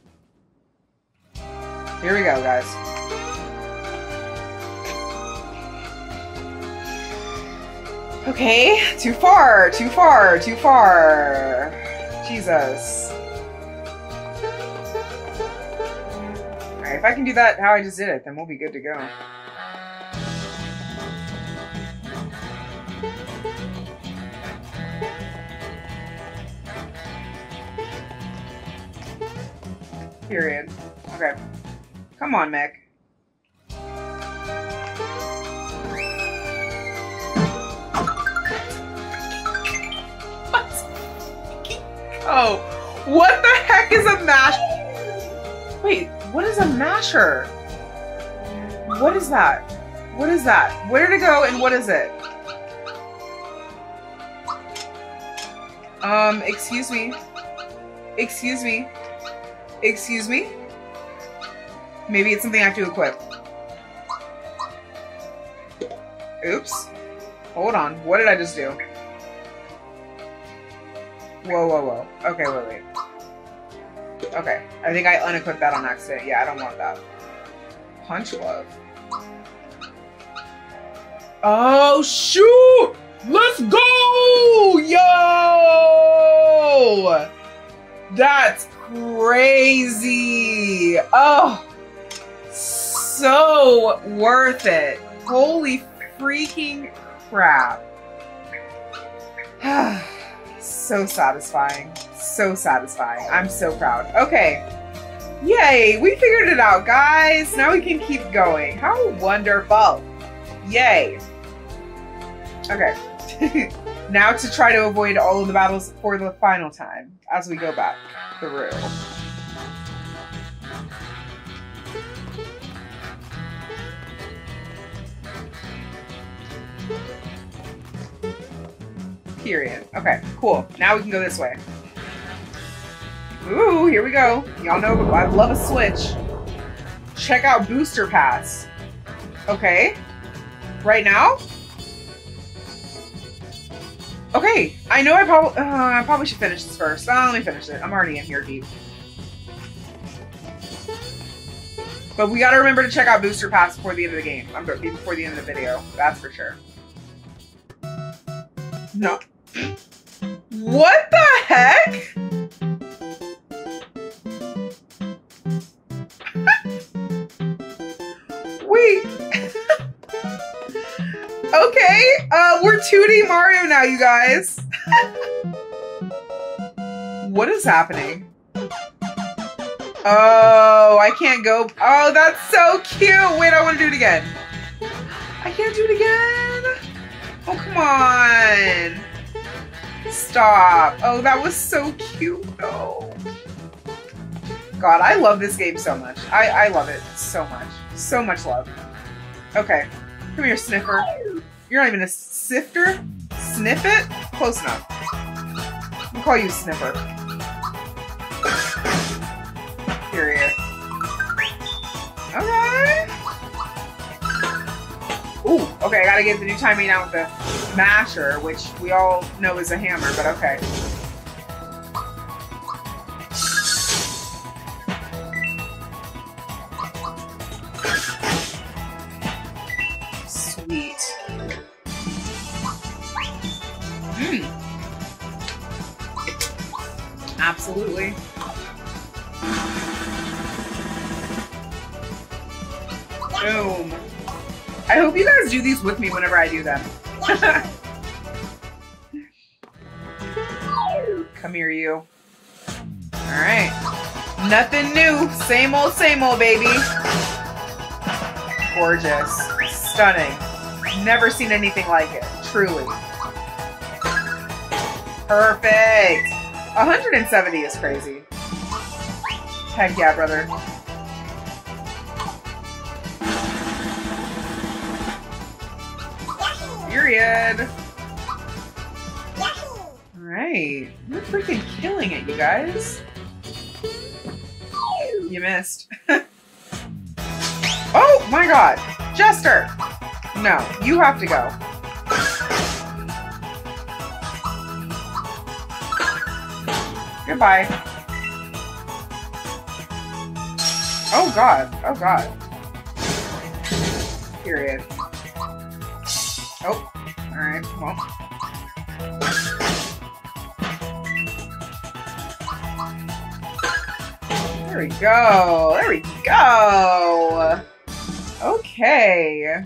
Here we go, guys. Okay, too far, too far, too far. Jesus. If I can do that how I just did it, then we'll be good to go. Period. Okay. Come on, Mick. Oh, what the heck is a mash? Wait, what is a masher? What is that? What is that? Where it go and what is it? Um, excuse me. Excuse me. Excuse me? Maybe it's something I have to equip. Oops. Hold on. What did I just do? Whoa, whoa, whoa. Okay, wait, wait. Okay. I think I unequipped that on accident. Yeah, I don't want that. Punch glove. Oh, shoot! Let's go! Yo! That's crazy. Oh, so worth it. Holy freaking crap. so satisfying. So satisfying. I'm so proud. Okay. Yay, we figured it out, guys. Now we can keep going. How wonderful. Yay. Okay. now to try to avoid all of the battles for the final time as we go back through. Period. Okay, cool. Now we can go this way. Ooh, here we go. Y'all know I love a switch. Check out Booster Pass. Okay. Right now? Okay, I know I probably uh, I probably should finish this first. Uh, let me finish it. I'm already in here deep. But we gotta remember to check out Booster Pass before the end of the game. I'm before the end of the video. That's for sure. No. What the heck? Wait. okay, uh, we're 2D Mario now, you guys. what is happening? Oh, I can't go. Oh, that's so cute. Wait, I want to do it again. I can't do it again. Oh, come on. Stop. Oh, that was so cute, though. God, I love this game so much. I, I love it so much. So much love. Okay. Come here, Sniffer. You're not even a sifter? Sniff it? Close enough. We'll call you Sniffer. Period. Okay. Ooh, okay, I gotta get the new timing out with the masher, which we all know is a hammer, but okay. These with me whenever I do them. Come here, you. Alright. Nothing new. Same old, same old, baby. Gorgeous. Stunning. Never seen anything like it. Truly. Perfect. 170 is crazy. Heck yeah, brother. Period. Alright. You're freaking killing it, you guys. You missed. oh my god! Jester! No, you have to go. Goodbye. Oh god. Oh god. Period. Oh. Alright, well. There we go. There we go. Okay.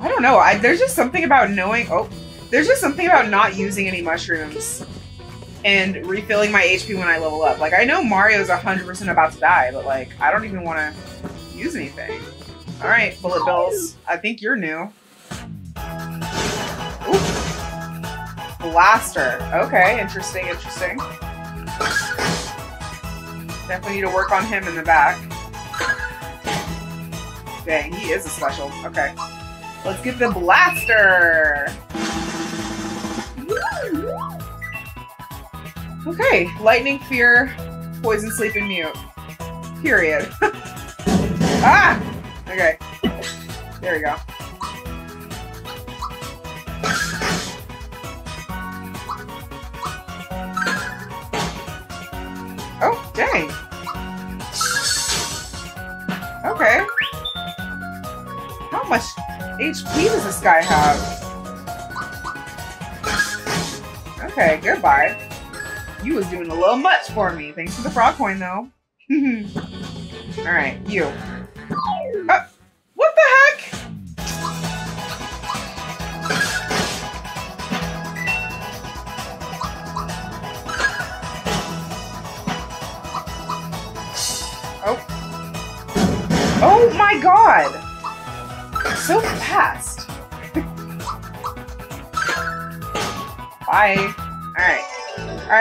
I don't know. I, there's just something about knowing. Oh, there's just something about not using any mushrooms and refilling my HP when I level up. Like, I know Mario's 100% about to die, but like, I don't even want to use anything. All right, Bullet Bills. I think you're new. Blaster. Okay, interesting, interesting. Definitely need to work on him in the back. Dang, he is a special. Okay. Let's get the blaster! Okay, lightning, fear, poison, sleep, and mute. Period. ah! Okay. There we go. Much HP does this guy have? Okay, goodbye. You was doing a little much for me. Thanks for the frog coin, though. Alright, you.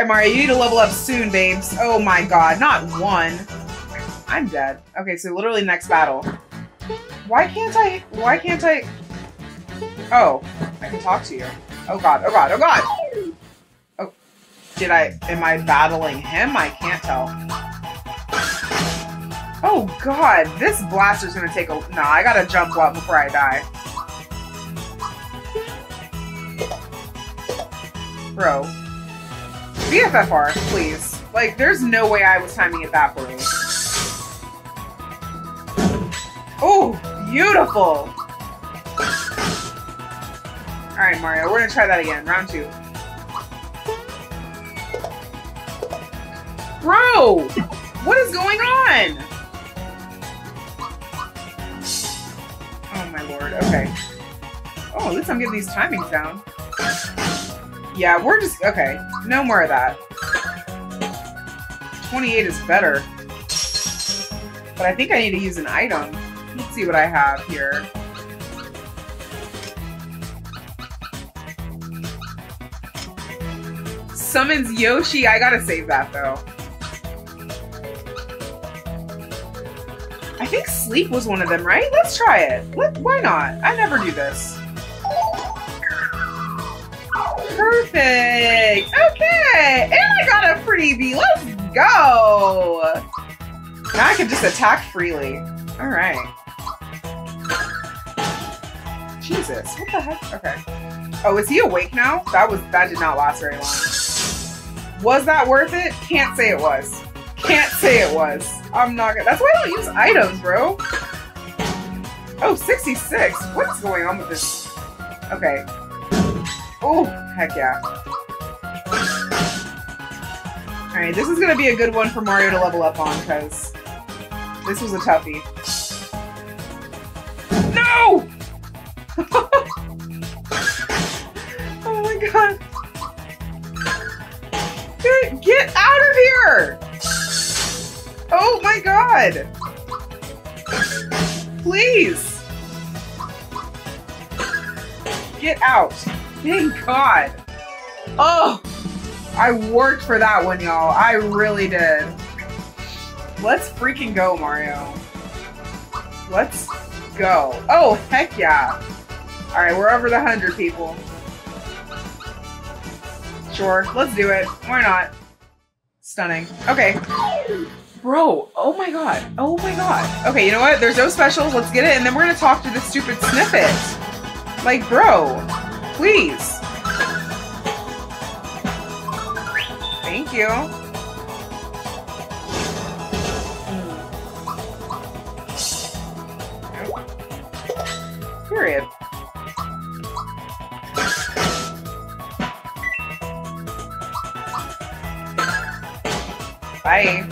Mario, you need to level up soon, babes. Oh my god, not one. I'm dead. Okay, so literally next battle. Why can't I... Why can't I... Oh, I can talk to you. Oh god, oh god, oh god! Oh, did I... Am I battling him? I can't tell. Oh god, this blaster's gonna take a... Nah, I gotta jump up before I die. Bro. BFFR, please. Like, there's no way I was timing it that poorly. Oh, beautiful! Alright, Mario, we're gonna try that again. Round two. Bro! What is going on? Oh my lord, okay. Oh, at least I'm getting these timings down. Yeah, we're just, okay. No more of that. 28 is better. But I think I need to use an item. Let's see what I have here. Summons Yoshi. I gotta save that though. I think sleep was one of them, right? Let's try it. Why not? I never do this. Perfect. Okay. And I got a freebie. Let's go. Now I can just attack freely. All right. Jesus. What the heck? Okay. Oh, is he awake now? That was that did not last very long. Was that worth it? Can't say it was. Can't say it was. I'm not gonna. That's why I don't use items, bro. Oh, 66. What's going on with this? Okay. Oh, heck yeah. Alright, this is gonna be a good one for Mario to level up on, because this was a toughie. No! oh my god. Get, get out of here! Oh my god! Please! Get out. Thank God. Oh! I worked for that one, y'all. I really did. Let's freaking go, Mario. Let's go. Oh, heck yeah. Alright, we're over the 100 people. Sure, let's do it. Why not? Stunning. Okay. Bro, oh my god. Oh my god. Okay, you know what? There's no specials. Let's get it, and then we're gonna talk to this stupid snippet. Like, bro, please. Thank you. Period. Bye.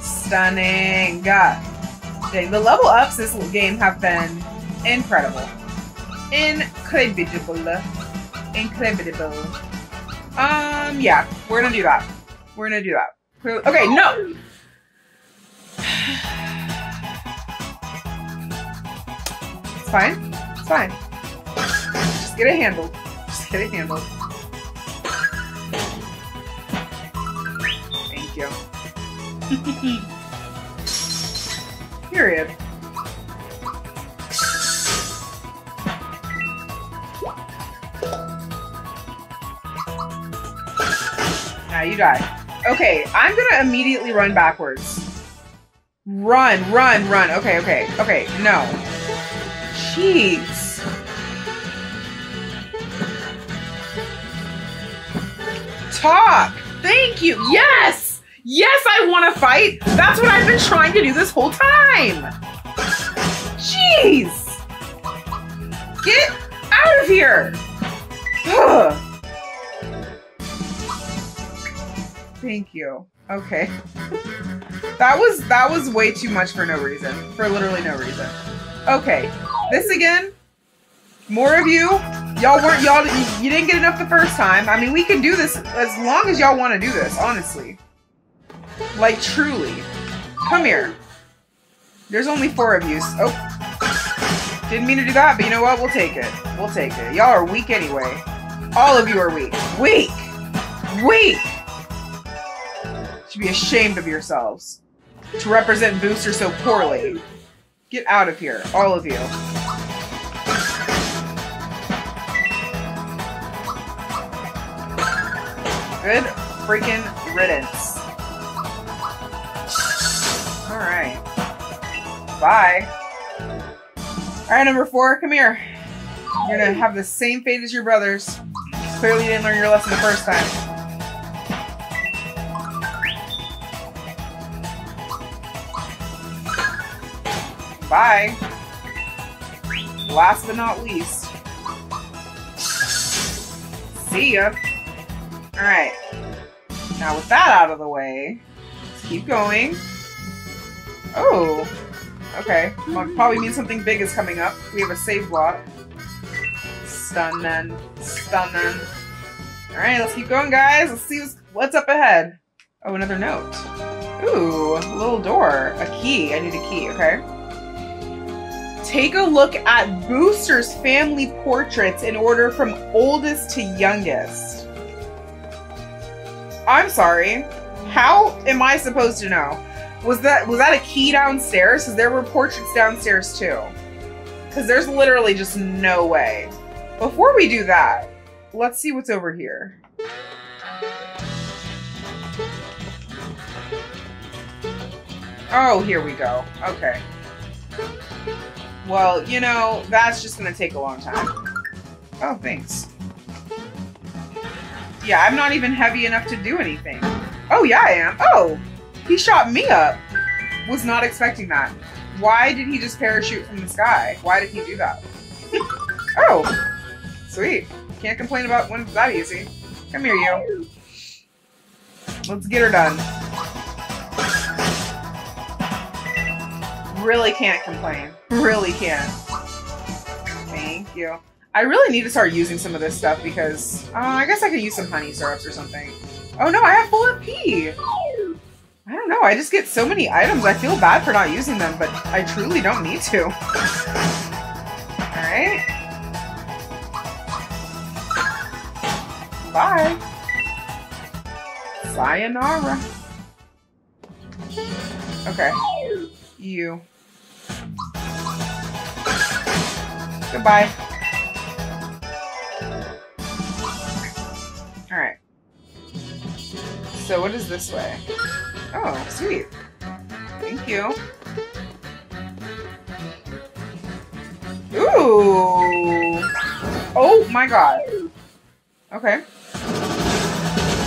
Stunning. God. the level ups this game have been incredible. Incredible. Incredible. Um, yeah, we're gonna do that. We're gonna do that. Okay, no! It's fine. It's fine. Just get it handled. Just get it handled. Thank you. Period. You die. Okay, I'm gonna immediately run backwards. Run, run, run. Okay, okay, okay. No. Jeez. Talk. Thank you. Yes. Yes, I want to fight. That's what I've been trying to do this whole time. Jeez. Get out of here. Thank you. Okay. that was that was way too much for no reason. For literally no reason. Okay. This again. More of you. Y'all weren't y'all you didn't get enough the first time. I mean, we can do this as long as y'all want to do this, honestly. Like truly. Come here. There's only four of you. Oh. Didn't mean to do that, but you know what? We'll take it. We'll take it. Y'all are weak anyway. All of you are weak. Weak! Weak! Should be ashamed of yourselves. To represent Booster so poorly. Get out of here, all of you. Good freaking riddance. Alright. Bye. Alright, number four, come here. You're gonna have the same fate as your brothers. Clearly you didn't learn your lesson the first time. Bye. Last but not least. See ya. Alright. Now with that out of the way, let's keep going. Oh. Okay. probably means something big is coming up. We have a save block. Stun then. Stun then. Alright, let's keep going, guys. Let's see what's up ahead. Oh, another note. Ooh, a little door. A key. I need a key, okay? Take a look at Booster's family portraits in order from oldest to youngest. I'm sorry. How am I supposed to know? Was that was that a key downstairs? Because there were portraits downstairs too. Because there's literally just no way. Before we do that, let's see what's over here. Oh, here we go. Okay. Well, you know, that's just gonna take a long time. Oh, thanks. Yeah, I'm not even heavy enough to do anything. Oh, yeah, I am. Oh, he shot me up. Was not expecting that. Why did he just parachute from the sky? Why did he do that? oh, sweet. Can't complain about when it's that easy. Come here, you. Let's get her done. Really can't complain. Really can't. Thank you. I really need to start using some of this stuff because uh, I guess I could use some honey syrups or something. Oh no, I have full FP! I don't know. I just get so many items. I feel bad for not using them, but I truly don't need to. Alright. Bye. Sayonara. Okay. You. Goodbye. Alright. So what is this way? Oh, sweet. Thank you. Ooh! Oh my god. Okay.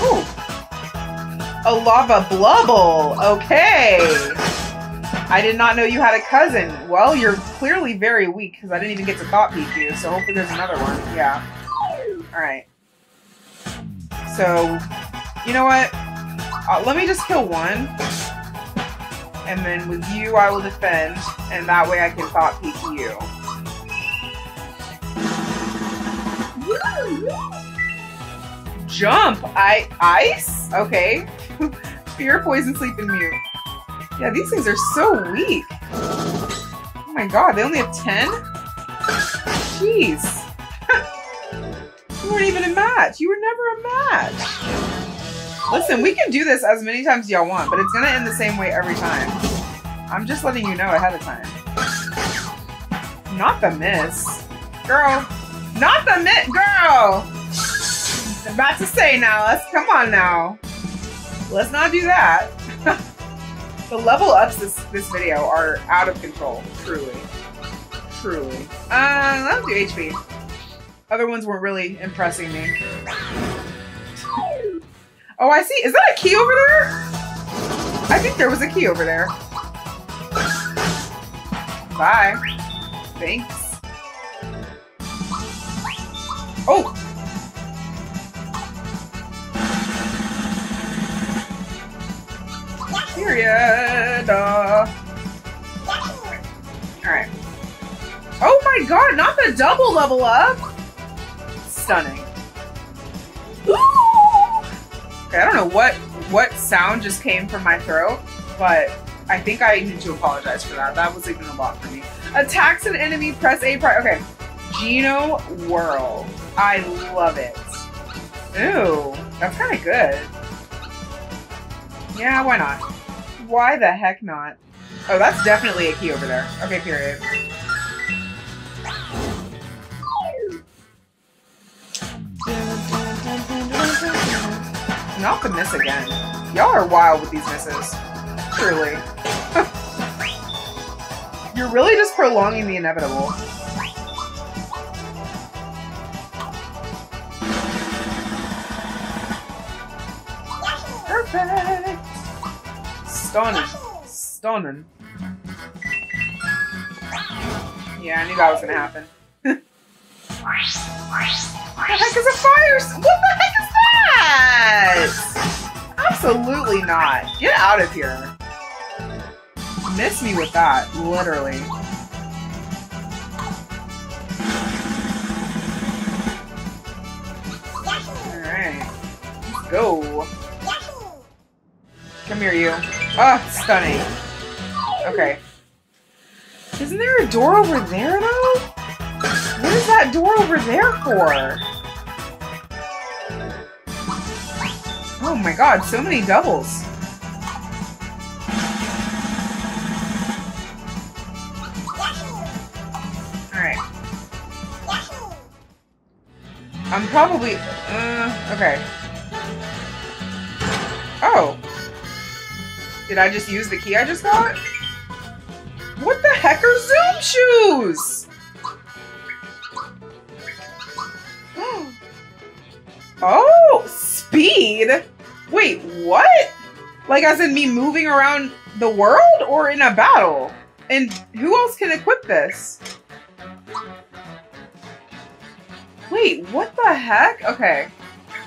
Ooh. A lava blubble. Okay. I did not know you had a cousin. Well, you're clearly very weak because I didn't even get to thought peek you, so hopefully there's another one. Yeah. Alright. So, you know what? Uh, let me just kill one. And then with you, I will defend. And that way I can thought peek you. Jump! I ice? Okay. Fear, poison, sleep, and mute. Yeah, these things are so weak. Oh my god, they only have 10? Jeez. you weren't even a match. You were never a match. Listen, we can do this as many times y'all want, but it's gonna end the same way every time. I'm just letting you know ahead of time. Not the miss. Girl. Not the miss. Girl! I'm about to say now. Let's come on now. Let's not do that. the level ups this this video are out of control. Truly. Truly. Uh, let's do HP. Other ones weren't really impressing me. Oh, I see. Is that a key over there? I think there was a key over there. Bye. Thanks. Oh! Period. Uh. Alright. Oh my god, not the double level up! Stunning. Okay, I don't know what what sound just came from my throat, but I think I need to apologize for that. That was even a lot for me. Attacks an enemy, press A prior. Okay. Geno Whirl. I love it. Ooh, that's kind of good. Yeah, why not? Why the heck not? Oh, that's definitely a key over there. Okay, period. Not the miss again. Y'all are wild with these misses. Truly. You're really just prolonging the inevitable. Stunning. Stunning. Yeah, I knew that was gonna happen. what the heck is a fire? What the heck is that? Absolutely not. Get out of here. Miss me with that, literally. Alright. Go. Come here, you. Ah, oh, stunning. Okay. Isn't there a door over there, though? What is that door over there for? Oh my god, so many doubles. Alright. I'm probably... Uh, okay. Oh. Did I just use the key I just got? What the heck are Zoom shoes? oh, speed? Wait, what? Like as in me moving around the world or in a battle? And who else can equip this? Wait, what the heck? Okay,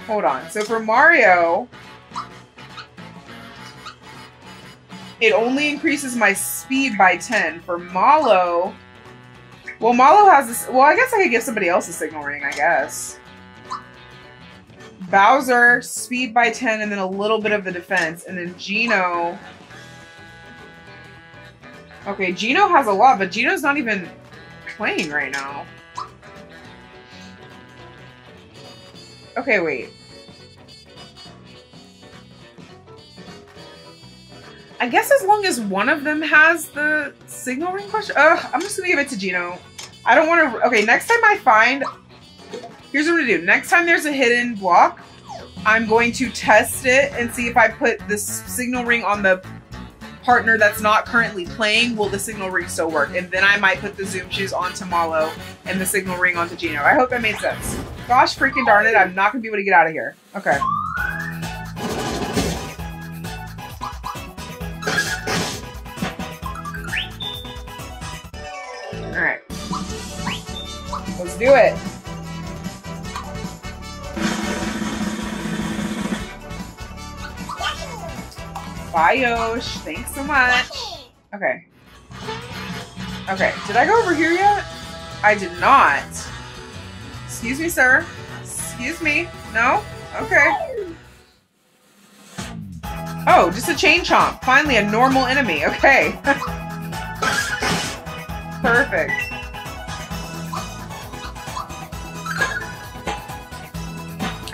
hold on. So for Mario, it only increases my speed by 10. For Mallow, well, Mallow has this. Well, I guess I could give somebody else a signal ring, I guess. Bowser, speed by 10, and then a little bit of the defense. And then Geno. Okay, Geno has a lot, but Geno's not even playing right now. Okay, wait. I guess as long as one of them has the signal ring question. Ugh, I'm just gonna give it to Geno. I don't want to. Okay, next time I find. Here's what I'm gonna do. Next time there's a hidden block, I'm going to test it and see if I put this signal ring on the partner that's not currently playing, will the signal ring still work? And then I might put the zoom shoes onto Mallow and the signal ring onto Geno. I hope that made sense. Gosh freaking darn it, I'm not gonna be able to get out of here. Okay. Do it. Bye, Yosh. Thanks so much. Okay. Okay. Did I go over here yet? I did not. Excuse me, sir. Excuse me. No? Okay. Oh, just a chain chomp. Finally, a normal enemy. Okay. Perfect.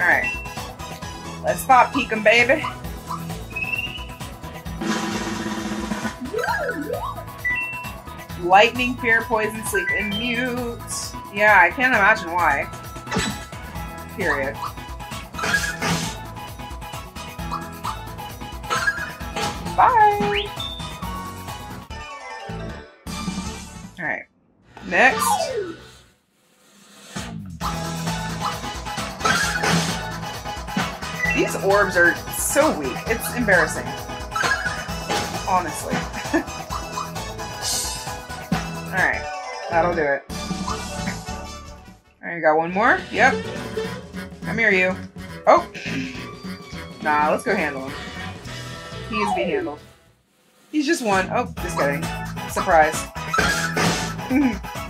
Alright. Let's stop peeking, baby. Lightning, fear, poison, sleep, and mute. Yeah, I can't imagine why. Period. Bye! Alright. Next. These orbs are so weak. It's embarrassing. Honestly. Alright. That'll do it. Alright, got one more? Yep. Come here, you. Oh! Nah, let's go handle him. He is being handled. He's just one. Oh, just kidding. Surprise.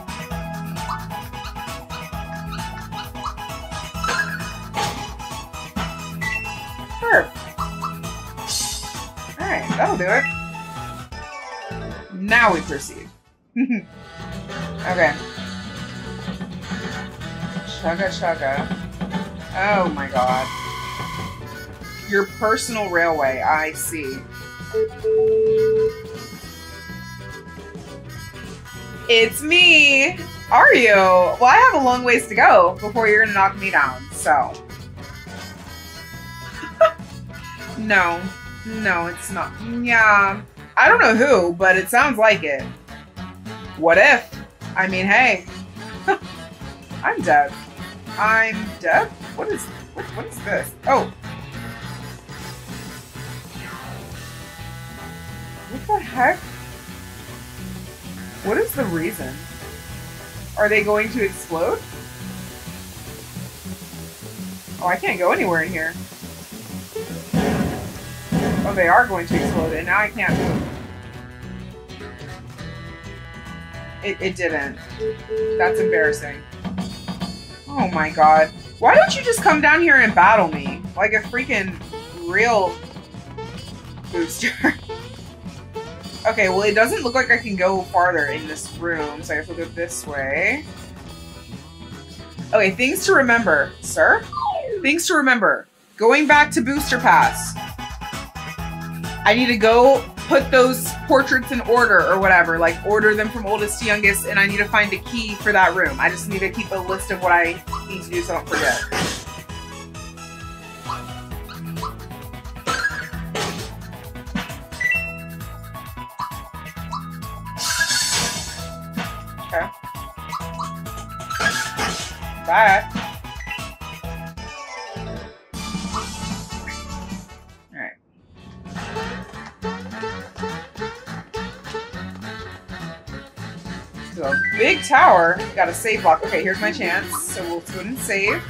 that'll do it. Now we proceed. okay. Chugga chugga. Oh my god. Your personal railway, I see. It's me! Are you? Well, I have a long ways to go before you're gonna knock me down, so. no. No, it's not. Yeah. I don't know who, but it sounds like it. What if? I mean, hey. I'm Deb. I'm Deb? What is what, what is this? Oh. What the heck? What is the reason? Are they going to explode? Oh, I can't go anywhere in here. Oh, they are going to explode, and now I can't move. It, it didn't. That's embarrassing. Oh my god. Why don't you just come down here and battle me? Like a freaking real booster. okay, well it doesn't look like I can go farther in this room, so I have to go this way. Okay, things to remember, sir. Things to remember. Going back to Booster Pass. I need to go put those portraits in order or whatever, like order them from oldest to youngest, and I need to find a key for that room. I just need to keep a list of what I need to do so I don't forget. Tower. Got a save block. Okay, here's my chance. So we'll go ahead and save.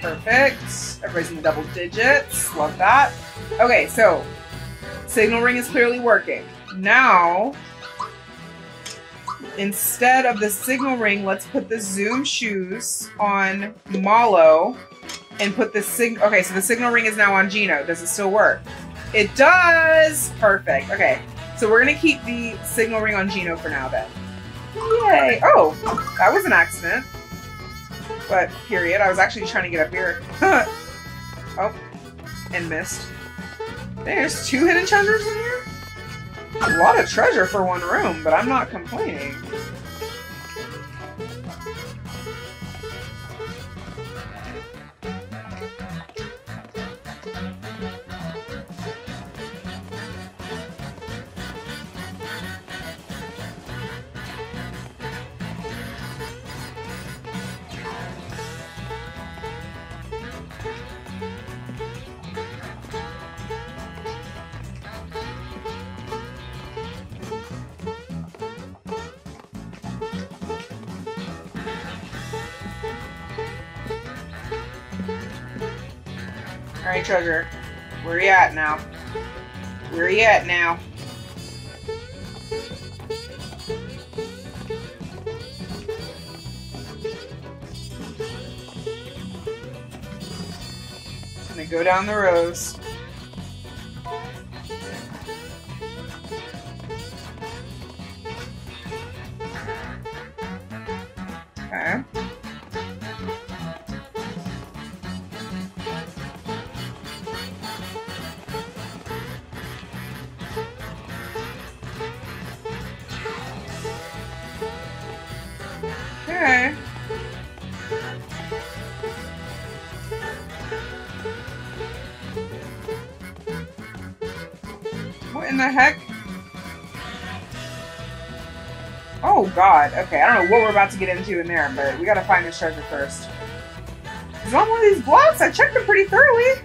Perfect. Everybody's in the double digits. Love that. Okay, so signal ring is clearly working. Now, instead of the signal ring, let's put the zoom shoes on Mallow. and put the sig. Okay, so the signal ring is now on Geno. Does it still work? It does. Perfect. Okay, so we're gonna keep the signal ring on Geno for now then. Yay! Oh, that was an accident. But period. I was actually trying to get up here. oh, and missed. There's two hidden treasures in here. A lot of treasure for one room, but I'm not complaining. Treasure. Where you at now? Where you at now? gonna go down the rows. God, okay, I don't know what we're about to get into in there, but we gotta find this treasure first. Is on one of these blocks? I checked it pretty thoroughly.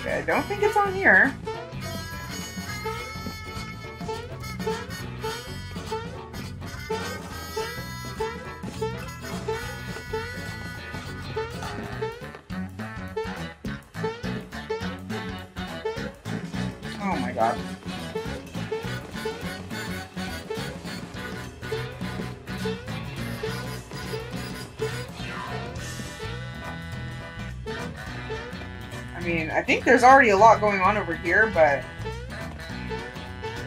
Okay, I don't think it's on here. Mean, I think there's already a lot going on over here, but...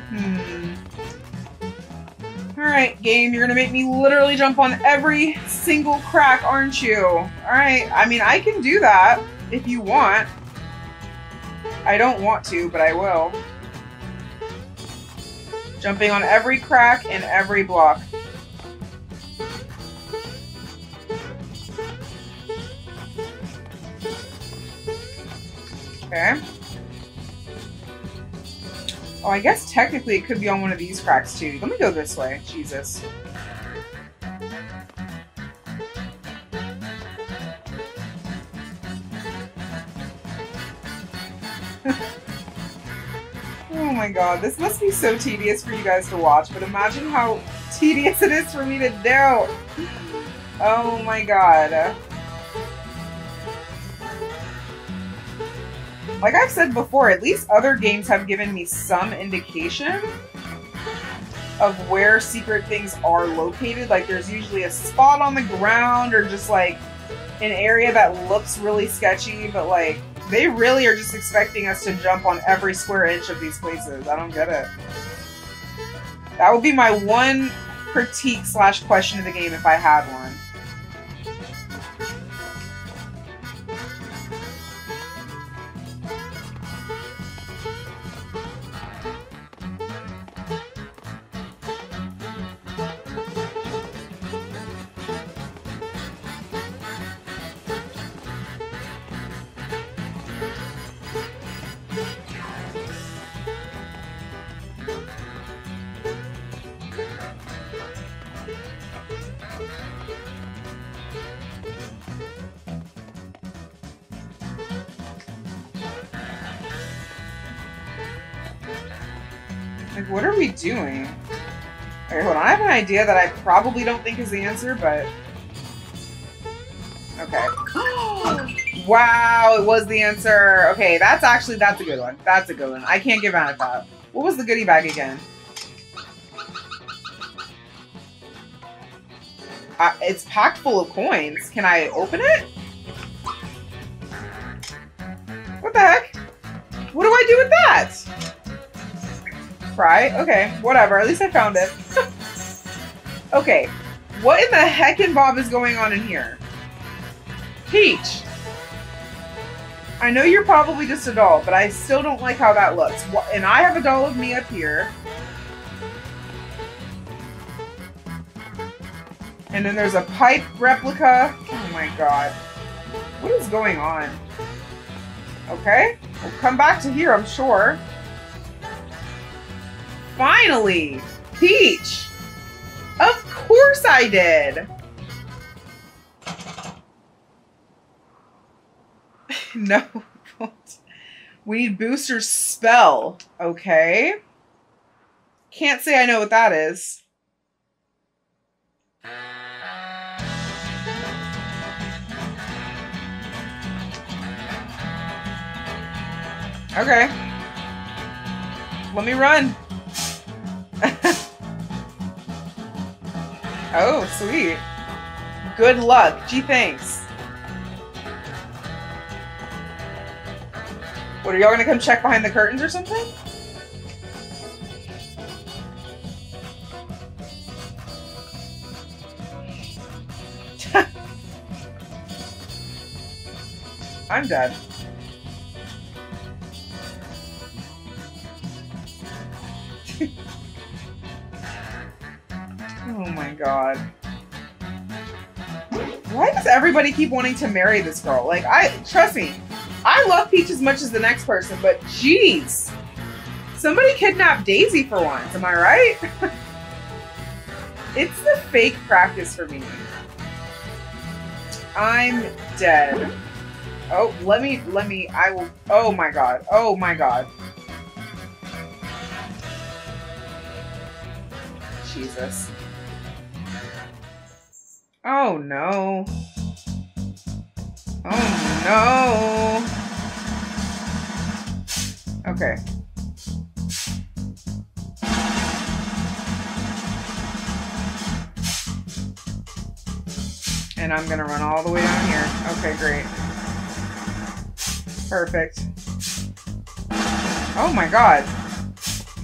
Hmm. Alright, game, you're gonna make me literally jump on every single crack, aren't you? Alright, I mean, I can do that if you want. I don't want to, but I will. Jumping on every crack and every block. I guess technically it could be on one of these cracks too. Let me go this way. Jesus. Oh my god, this must be so tedious for you guys to watch, but imagine how tedious it is for me to do. Oh my god. Like I've said before, at least other games have given me some indication of where secret things are located. Like there's usually a spot on the ground or just like an area that looks really sketchy, but like they really are just expecting us to jump on every square inch of these places. I don't get it. That would be my one critique slash question of the game if I had one. Idea that I probably don't think is the answer, but... Okay. wow, it was the answer. Okay, that's actually, that's a good one. That's a good one. I can't get mad at that. What was the goodie bag again? Uh, it's packed full of coins. Can I open it? What the heck? What do I do with that? Fry? Okay, whatever. At least I found it. okay, what in the heck and Bob is going on in here? Peach. I know you're probably just a doll, but I still don't like how that looks. And I have a doll of me up here. And then there's a pipe replica. Oh my god. What is going on? Okay. We'll come back to here, I'm sure. Finally! Peach! Of course I did! no. we need Booster's spell. Okay. Can't say I know what that is. Okay. Let me run. oh, sweet. Good luck. Gee, thanks. What, are y'all gonna come check behind the curtains or something? I'm dead. Oh my god. Why does everybody keep wanting to marry this girl? Like, I, trust me, I love Peach as much as the next person, but jeez. Somebody kidnapped Daisy for once, am I right? it's the fake practice for me. I'm dead. Oh, let me, let me, I will, oh my god, oh my god. Jesus. Oh no. Oh no. Okay. And I'm gonna run all the way down here. Okay, great. Perfect. Oh my god.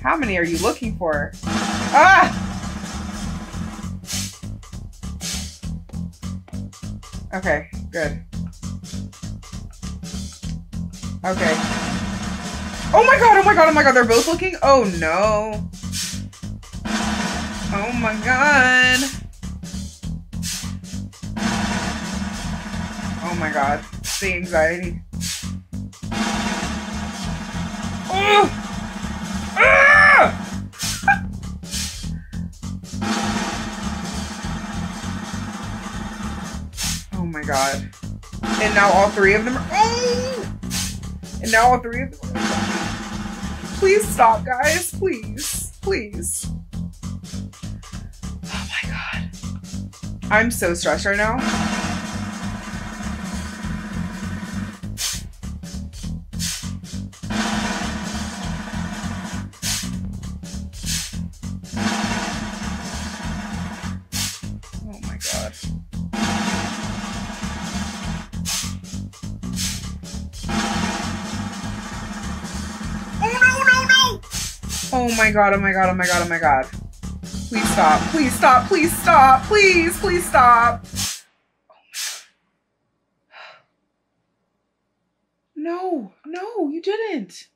How many are you looking for? Ah! Okay, good. Okay. Oh my god, oh my god, oh my god, they're both looking? Oh no. Oh my god. Oh my god. The anxiety. Oh! And now all three of them are- oh! And now all three of them are- Please stop, guys. Please. Please. Oh my god. I'm so stressed right now. My god, oh my god, oh my god, oh my god. Please stop, please stop, please stop, please, please stop. Oh no, no, you didn't.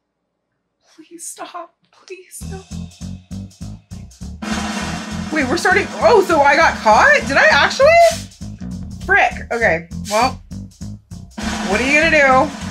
Please stop, please no. Wait, we're starting. Oh, so I got caught? Did I actually? Frick. Okay, well, what are you gonna do?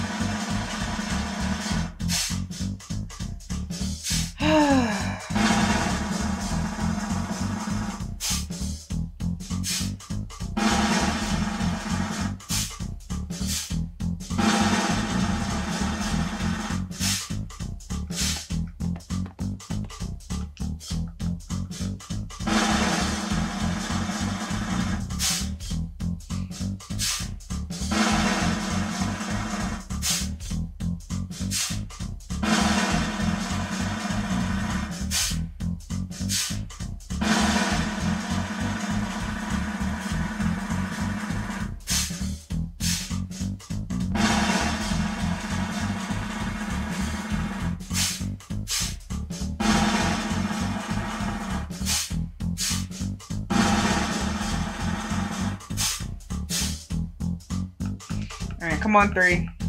Come on, three.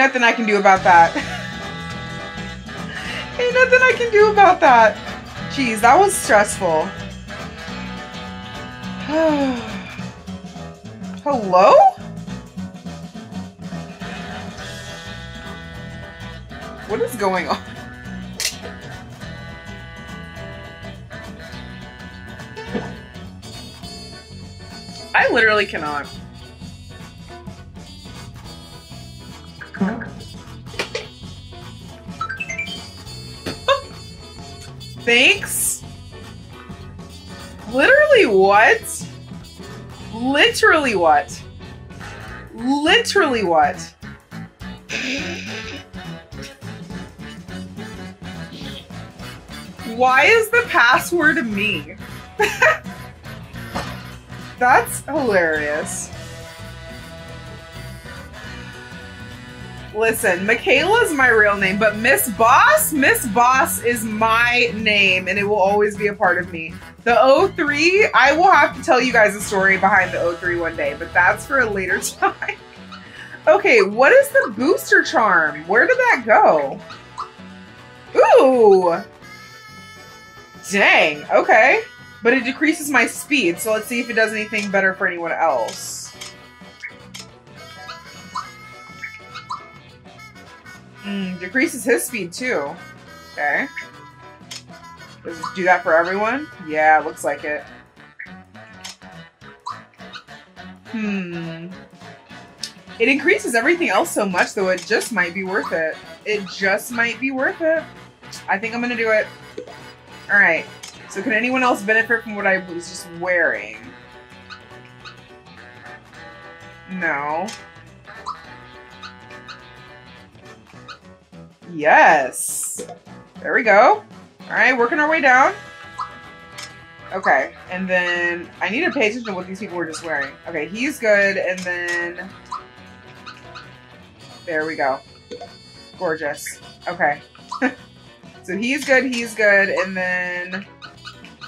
Nothing I can do about that. Ain't nothing I can do about that. Jeez, that was stressful. Hello? What is going on? I literally cannot. Thanks? Literally what? Literally what? Literally what? Why is the password me? That's hilarious. Listen, Mikayla's my real name, but Miss Boss, Miss Boss is my name and it will always be a part of me. The O3, I will have to tell you guys a story behind the O3 one day, but that's for a later time. okay, what is the booster charm? Where did that go? Ooh! Dang, okay. But it decreases my speed, so let's see if it does anything better for anyone else. Mm, decreases his speed too. Okay. Does it do that for everyone? Yeah, looks like it. Hmm. It increases everything else so much, though, it just might be worth it. It just might be worth it. I think I'm gonna do it. Alright. So can anyone else benefit from what I was just wearing? No. Yes. There we go. All right, working our way down. Okay, and then I need to pay attention to what these people were just wearing. Okay, he's good, and then... There we go. Gorgeous. Okay. so he's good, he's good, and then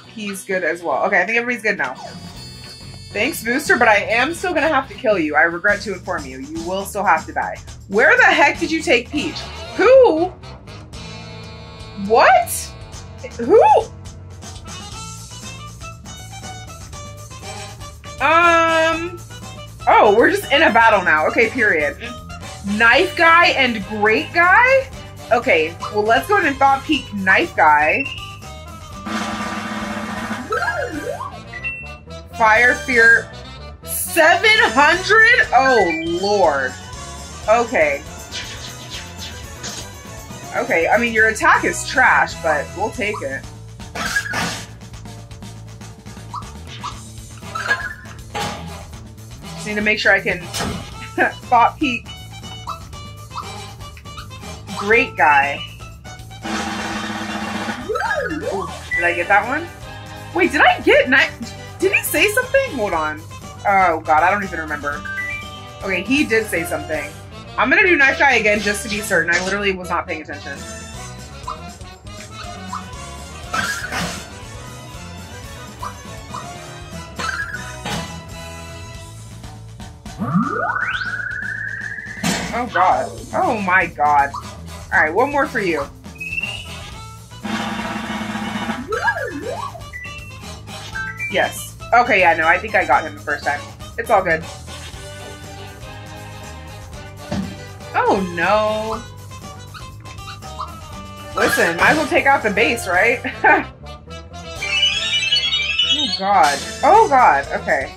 he's good as well. Okay, I think everybody's good now. Thanks, Booster, but I am still gonna have to kill you. I regret to inform you. You will still have to die. Where the heck did you take Peach? Who? What? Who? Um. Oh, we're just in a battle now. Okay, period. Knife guy and grate guy? Okay, well, let's go and thought peek knife guy. Fire Fear 700? Oh, Lord. Okay. Okay, I mean, your attack is trash, but we'll take it. Just need to make sure I can thought peek. Grate guy. Ooh, did I get that one? Wait, did I get? Did he say something? Hold on. Oh god, I don't even remember. Okay, he did say something. I'm gonna do knife guy again just to be certain. I literally was not paying attention. Oh god. Oh my god. Alright, one more for you. Yes. Okay, yeah, no, I think I got him the first time. It's all good. Oh no. Listen, might as well take out the base, right? oh god. Oh god, okay.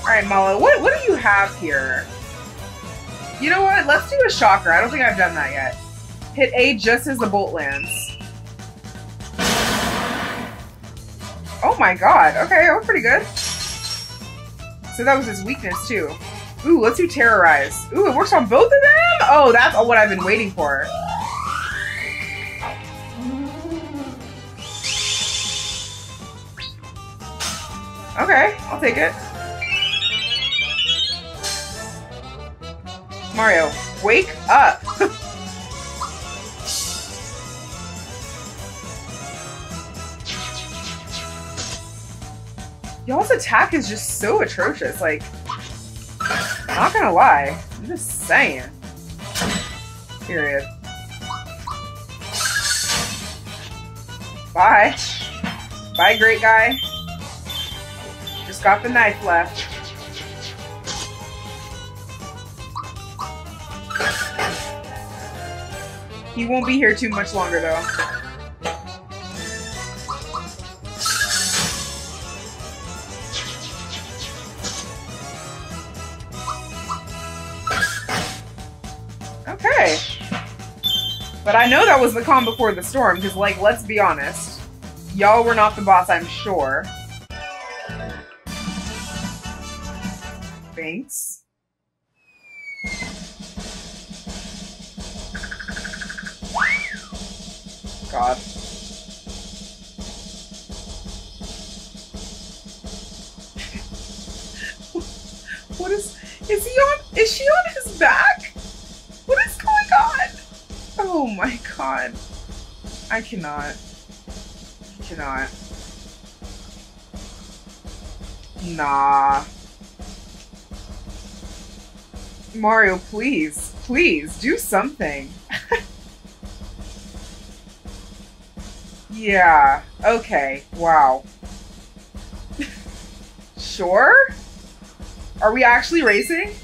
Alright, Mallow, what, what do you have here? You know what? Let's do a shocker. I don't think I've done that yet. Hit A just as the bolt lands. Oh my god. Okay, that was pretty good. So that was his weakness too. Ooh, let's do terrorize. Ooh, it works on both of them? Oh, that's what I've been waiting for. Okay, I'll take it. Mario, wake up! Y'all's attack is just so atrocious, like, not gonna lie. I'm just saying. Period. Bye. Bye, grate guy. Just got the knife left. He won't be here too much longer, though. I know that was the calm before the storm, because, like, let's be honest. Y'all were not the boss, I'm sure. Thanks. I cannot. Cannot. Nah. Mario, please, please, do something. yeah, okay, wow. sure? Are we actually racing?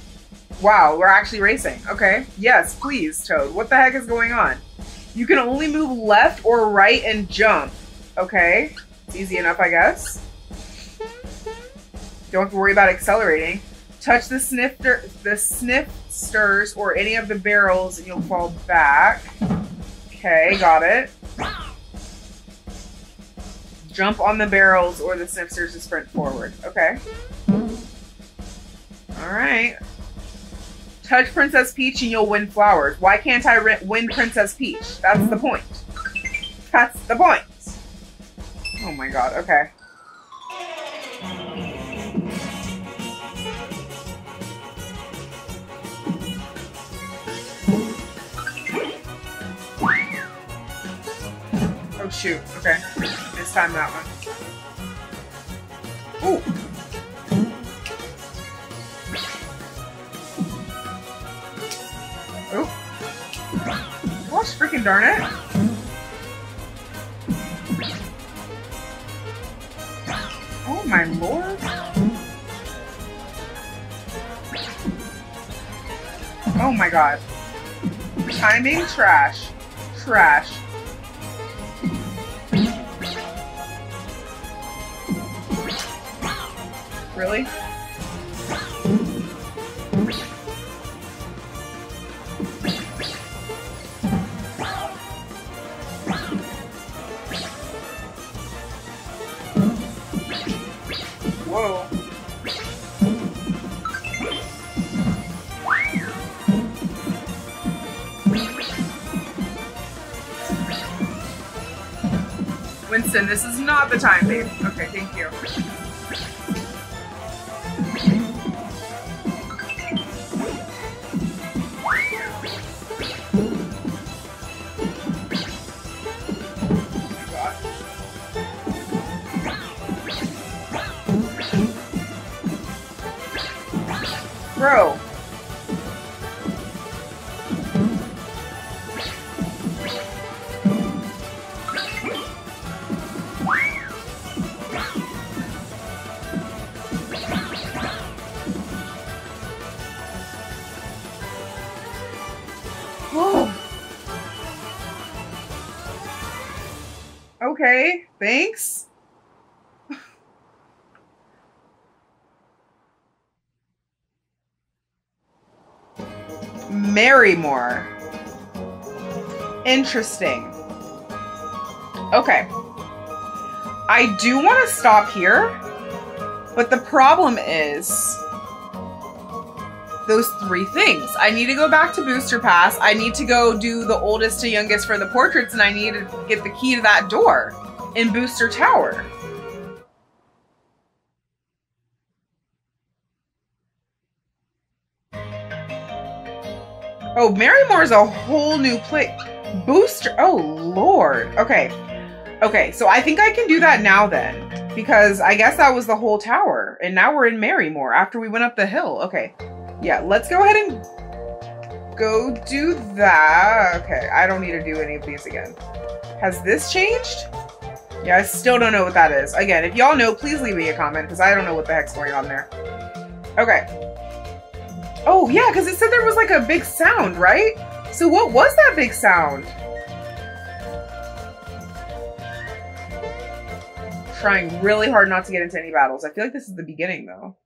Wow, we're actually racing. Okay. Yes, please, Toad. What the heck is going on? You can only move left or right and jump. Okay. Easy enough, I guess. Don't have to worry about accelerating. Touch the snifter, the sniff stirs or any of the barrels and you'll fall back. Okay, got it. Jump on the barrels or the snifters to sprint forward. Okay. All right. Touch Princess Peach and you'll win flowers. Why can't I win Princess Peach? That's the point. That's the point. Oh my god, okay. Oh shoot, okay. This time that one. Ooh! Oh. Gosh, freaking darn it. Oh my lord. Oh my god. Timing trash. Trash. Really? Winston, this is not the time, babe. Okay, thank you. Bro. Thanks. Marrymore. Interesting. Okay. I do want to stop here, but the problem is those three things. I need to go back to Booster Pass. I need to go do the oldest to youngest for the portraits, and I need to get the key to that door in Booster Tower. Oh, Marrymore is a whole new place. Booster. Oh, Lord. Okay. Okay, so I think I can do that now then. Because I guess that was the whole tower. And now we're in Marrymore after we went up the hill. Okay. Yeah, let's go ahead and go do that. Okay, I don't need to do any of these again. Has this changed? Yeah, I still don't know what that is. Again, if y'all know, please leave me a comment because I don't know what the heck's going on there. Okay. Oh, yeah, because it said there was like a big sound, right? So what was that big sound? Trying really hard not to get into any battles. I feel like this is the beginning, though.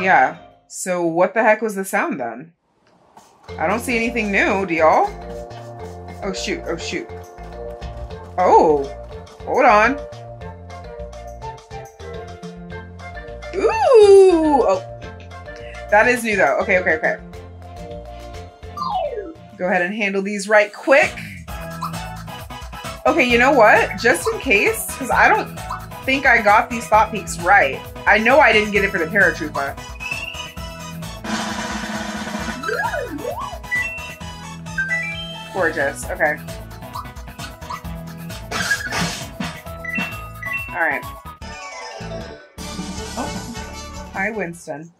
Yeah. So what the heck was the sound then? I don't see anything new, do y'all? Oh, shoot. Oh, shoot. Oh. Hold on. Ooh! Oh. That is new though. Okay, okay, okay. Go ahead and handle these right quick. Okay, you know what? Just in case, because I don't think I got these thought peeks right. I know I didn't get it for the paratrooper. Gorgeous. Okay. All right. Oh. Hi, Winston.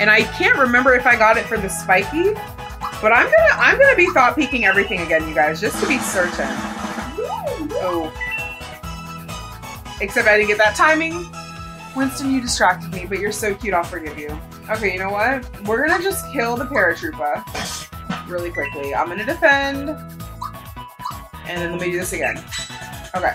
and I can't remember if I got it for the spiky, but I'm gonna I'm gonna be thought peeking everything again, you guys, just to be certain. Oh. Except I didn't get that timing. Winston, you distracted me, but you're so cute, I'll forgive you. Okay, you know what? We're gonna just kill the paratrooper really quickly. I'm gonna defend. And then let me do this again. Okay.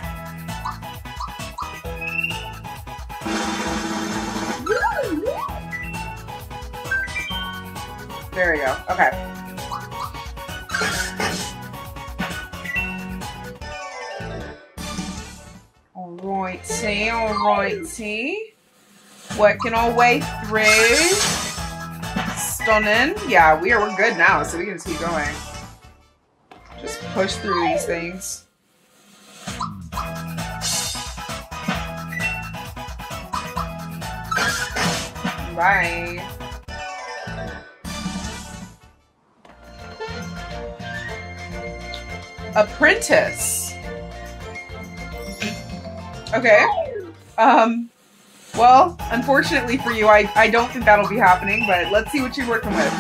There we go. Okay. Alrighty, alrighty. Working our way through. Stunning. Yeah, we are we're good now, so we can just keep going. Just push through these things. Bye. Apprentice. Okay. Um, well, unfortunately for you, I, I don't think that'll be happening, but let's see what you're working with.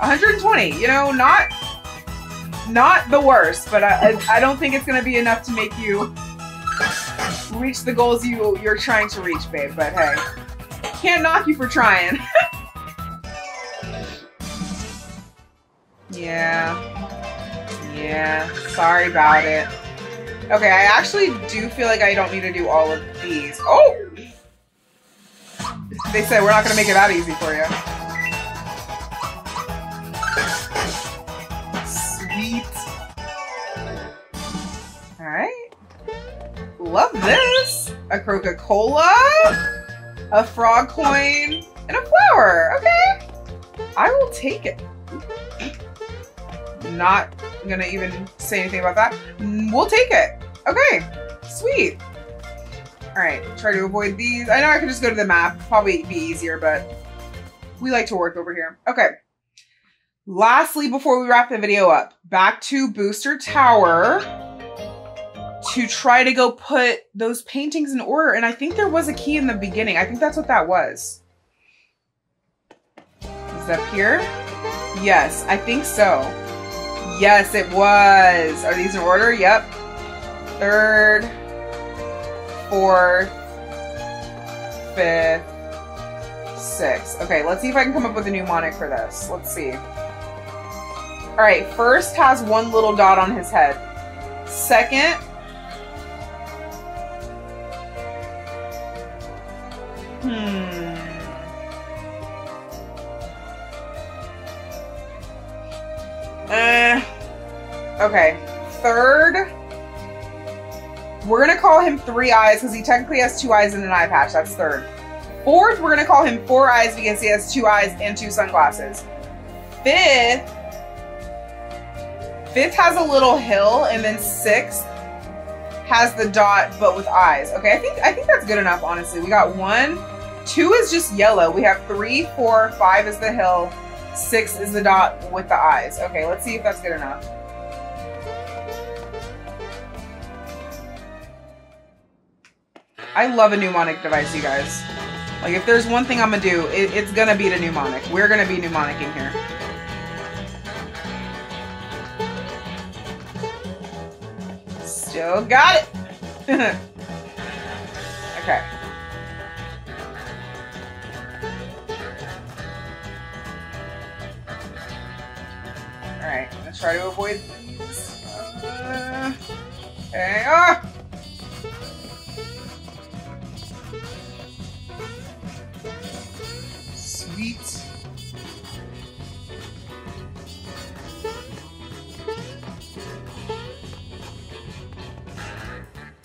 120, you know, not not the worst, but I, I, I don't think it's going to be enough to make you reach the goals you, you're trying to reach, babe, but hey. Can't knock you for trying. yeah. Yeah, sorry about it. Okay, I actually do feel like I don't need to do all of these. Oh! They said we're not to make it that easy for you. Sweet. Alright. Love this. A Coca-Cola, a frog coin, and a flower. Okay. I will take it. Not gonna even say anything about that. We'll take it. Okay, sweet. All right, try to avoid these. I know I can just go to the map. Probably be easier, but we like to work over here. Okay. Lastly, before we wrap the video up, back to Booster Tower to try to go put those paintings in order. And I think there was a key in the beginning. I think that's what that was. Is that here? Yes, I think so. Yes, it was. Are these in order? Yep. Third, fourth, fifth, sixth. Okay, let's see if I can come up with a mnemonic for this. Let's see. All right, first has one little dot on his head. Second, hmm. Uh, okay. Third, we're gonna call him three eyes because he technically has two eyes and an eye patch. That's third. Fourth, we're gonna call him four eyes because he has two eyes and two sunglasses. Fifth, fifth has a little hill, and then sixth has the dot but with eyes. Okay, I think I think that's good enough. Honestly, we got one, two is just yellow. We have three, four, five is the hill, six is the dot with the eyes. Okay, let's see if that's good enough. I love a mnemonic device, you guys. Like, if there's one thing I'm gonna do, it, it's gonna be the mnemonic. We're gonna be mnemonicking here. Still got it. okay. All right, let's try to avoid these. Uh, okay. Ah! Sweet.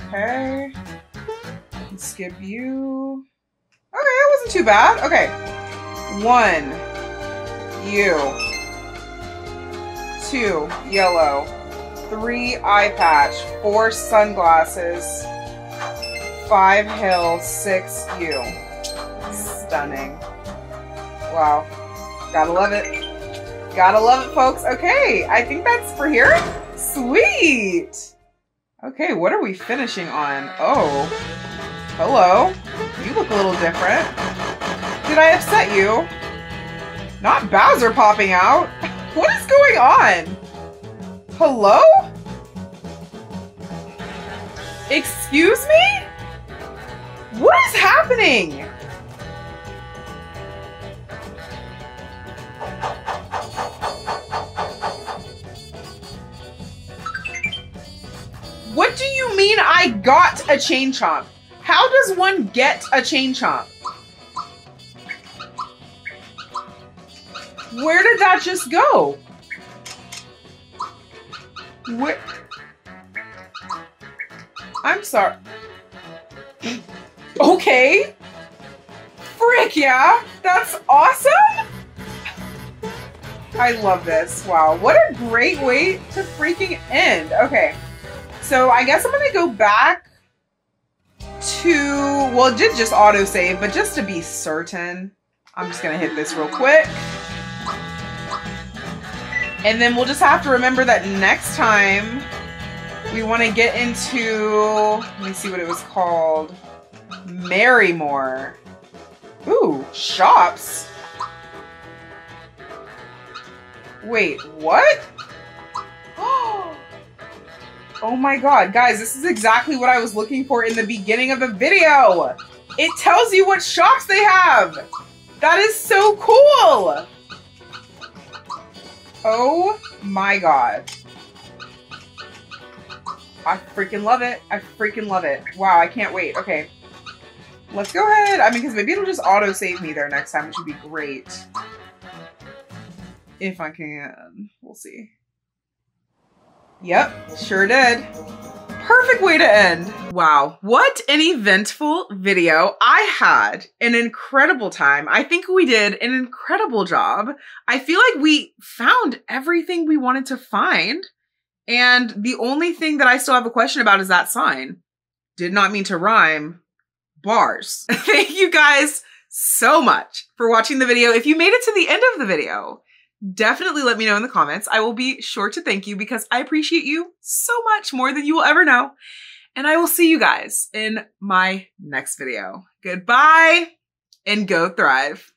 Okay. Skip you. Okay, that wasn't too bad. Okay. One. You. Two. Yellow. Three eye patch. Four sunglasses. Five hill. Six you. Stunning. Wow. Gotta love it. Gotta love it, folks. Okay, I think that's for here. Sweet. Okay, what are we finishing on? Oh, hello. You look a little different. Did I upset you? Not Bowser popping out. What is going on? Hello? Excuse me? What is happening? What do you mean I got a chain chomp? How does one get a chain chomp? Where did that just go? Where? I'm sorry. Okay. Frick yeah, that's awesome. I love this. Wow, what a great way to freaking end. Okay. So I guess I'm gonna go back to, well, it did just autosave, but just to be certain, I'm just gonna hit this real quick. And then we'll just have to remember that next time we wanna get into, let me see what it was called, Marrymore. Ooh, shops. Wait, what? Oh my god, guys, this is exactly what I was looking for in the beginning of the video. It tells you what shops they have. That is so cool. Oh my god. I freaking love it. I freaking love it. Wow, I can't wait. Okay. Let's go ahead. I mean, because maybe it'll just auto-save me there next time, which would be great. If I can. We'll see. Yep, sure did. Perfect way to end. Wow, what an eventful video. I had an incredible time. I think we did an incredible job. I feel like we found everything we wanted to find. And the only thing that I still have a question about is that sign. Did not mean to rhyme. Bars. Thank you guys so much for watching the video. If you made it to the end of the video, definitely let me know in the comments. I will be sure to thank you because I appreciate you so much more than you will ever know. And I will see you guys in my next video. Goodbye and go thrive.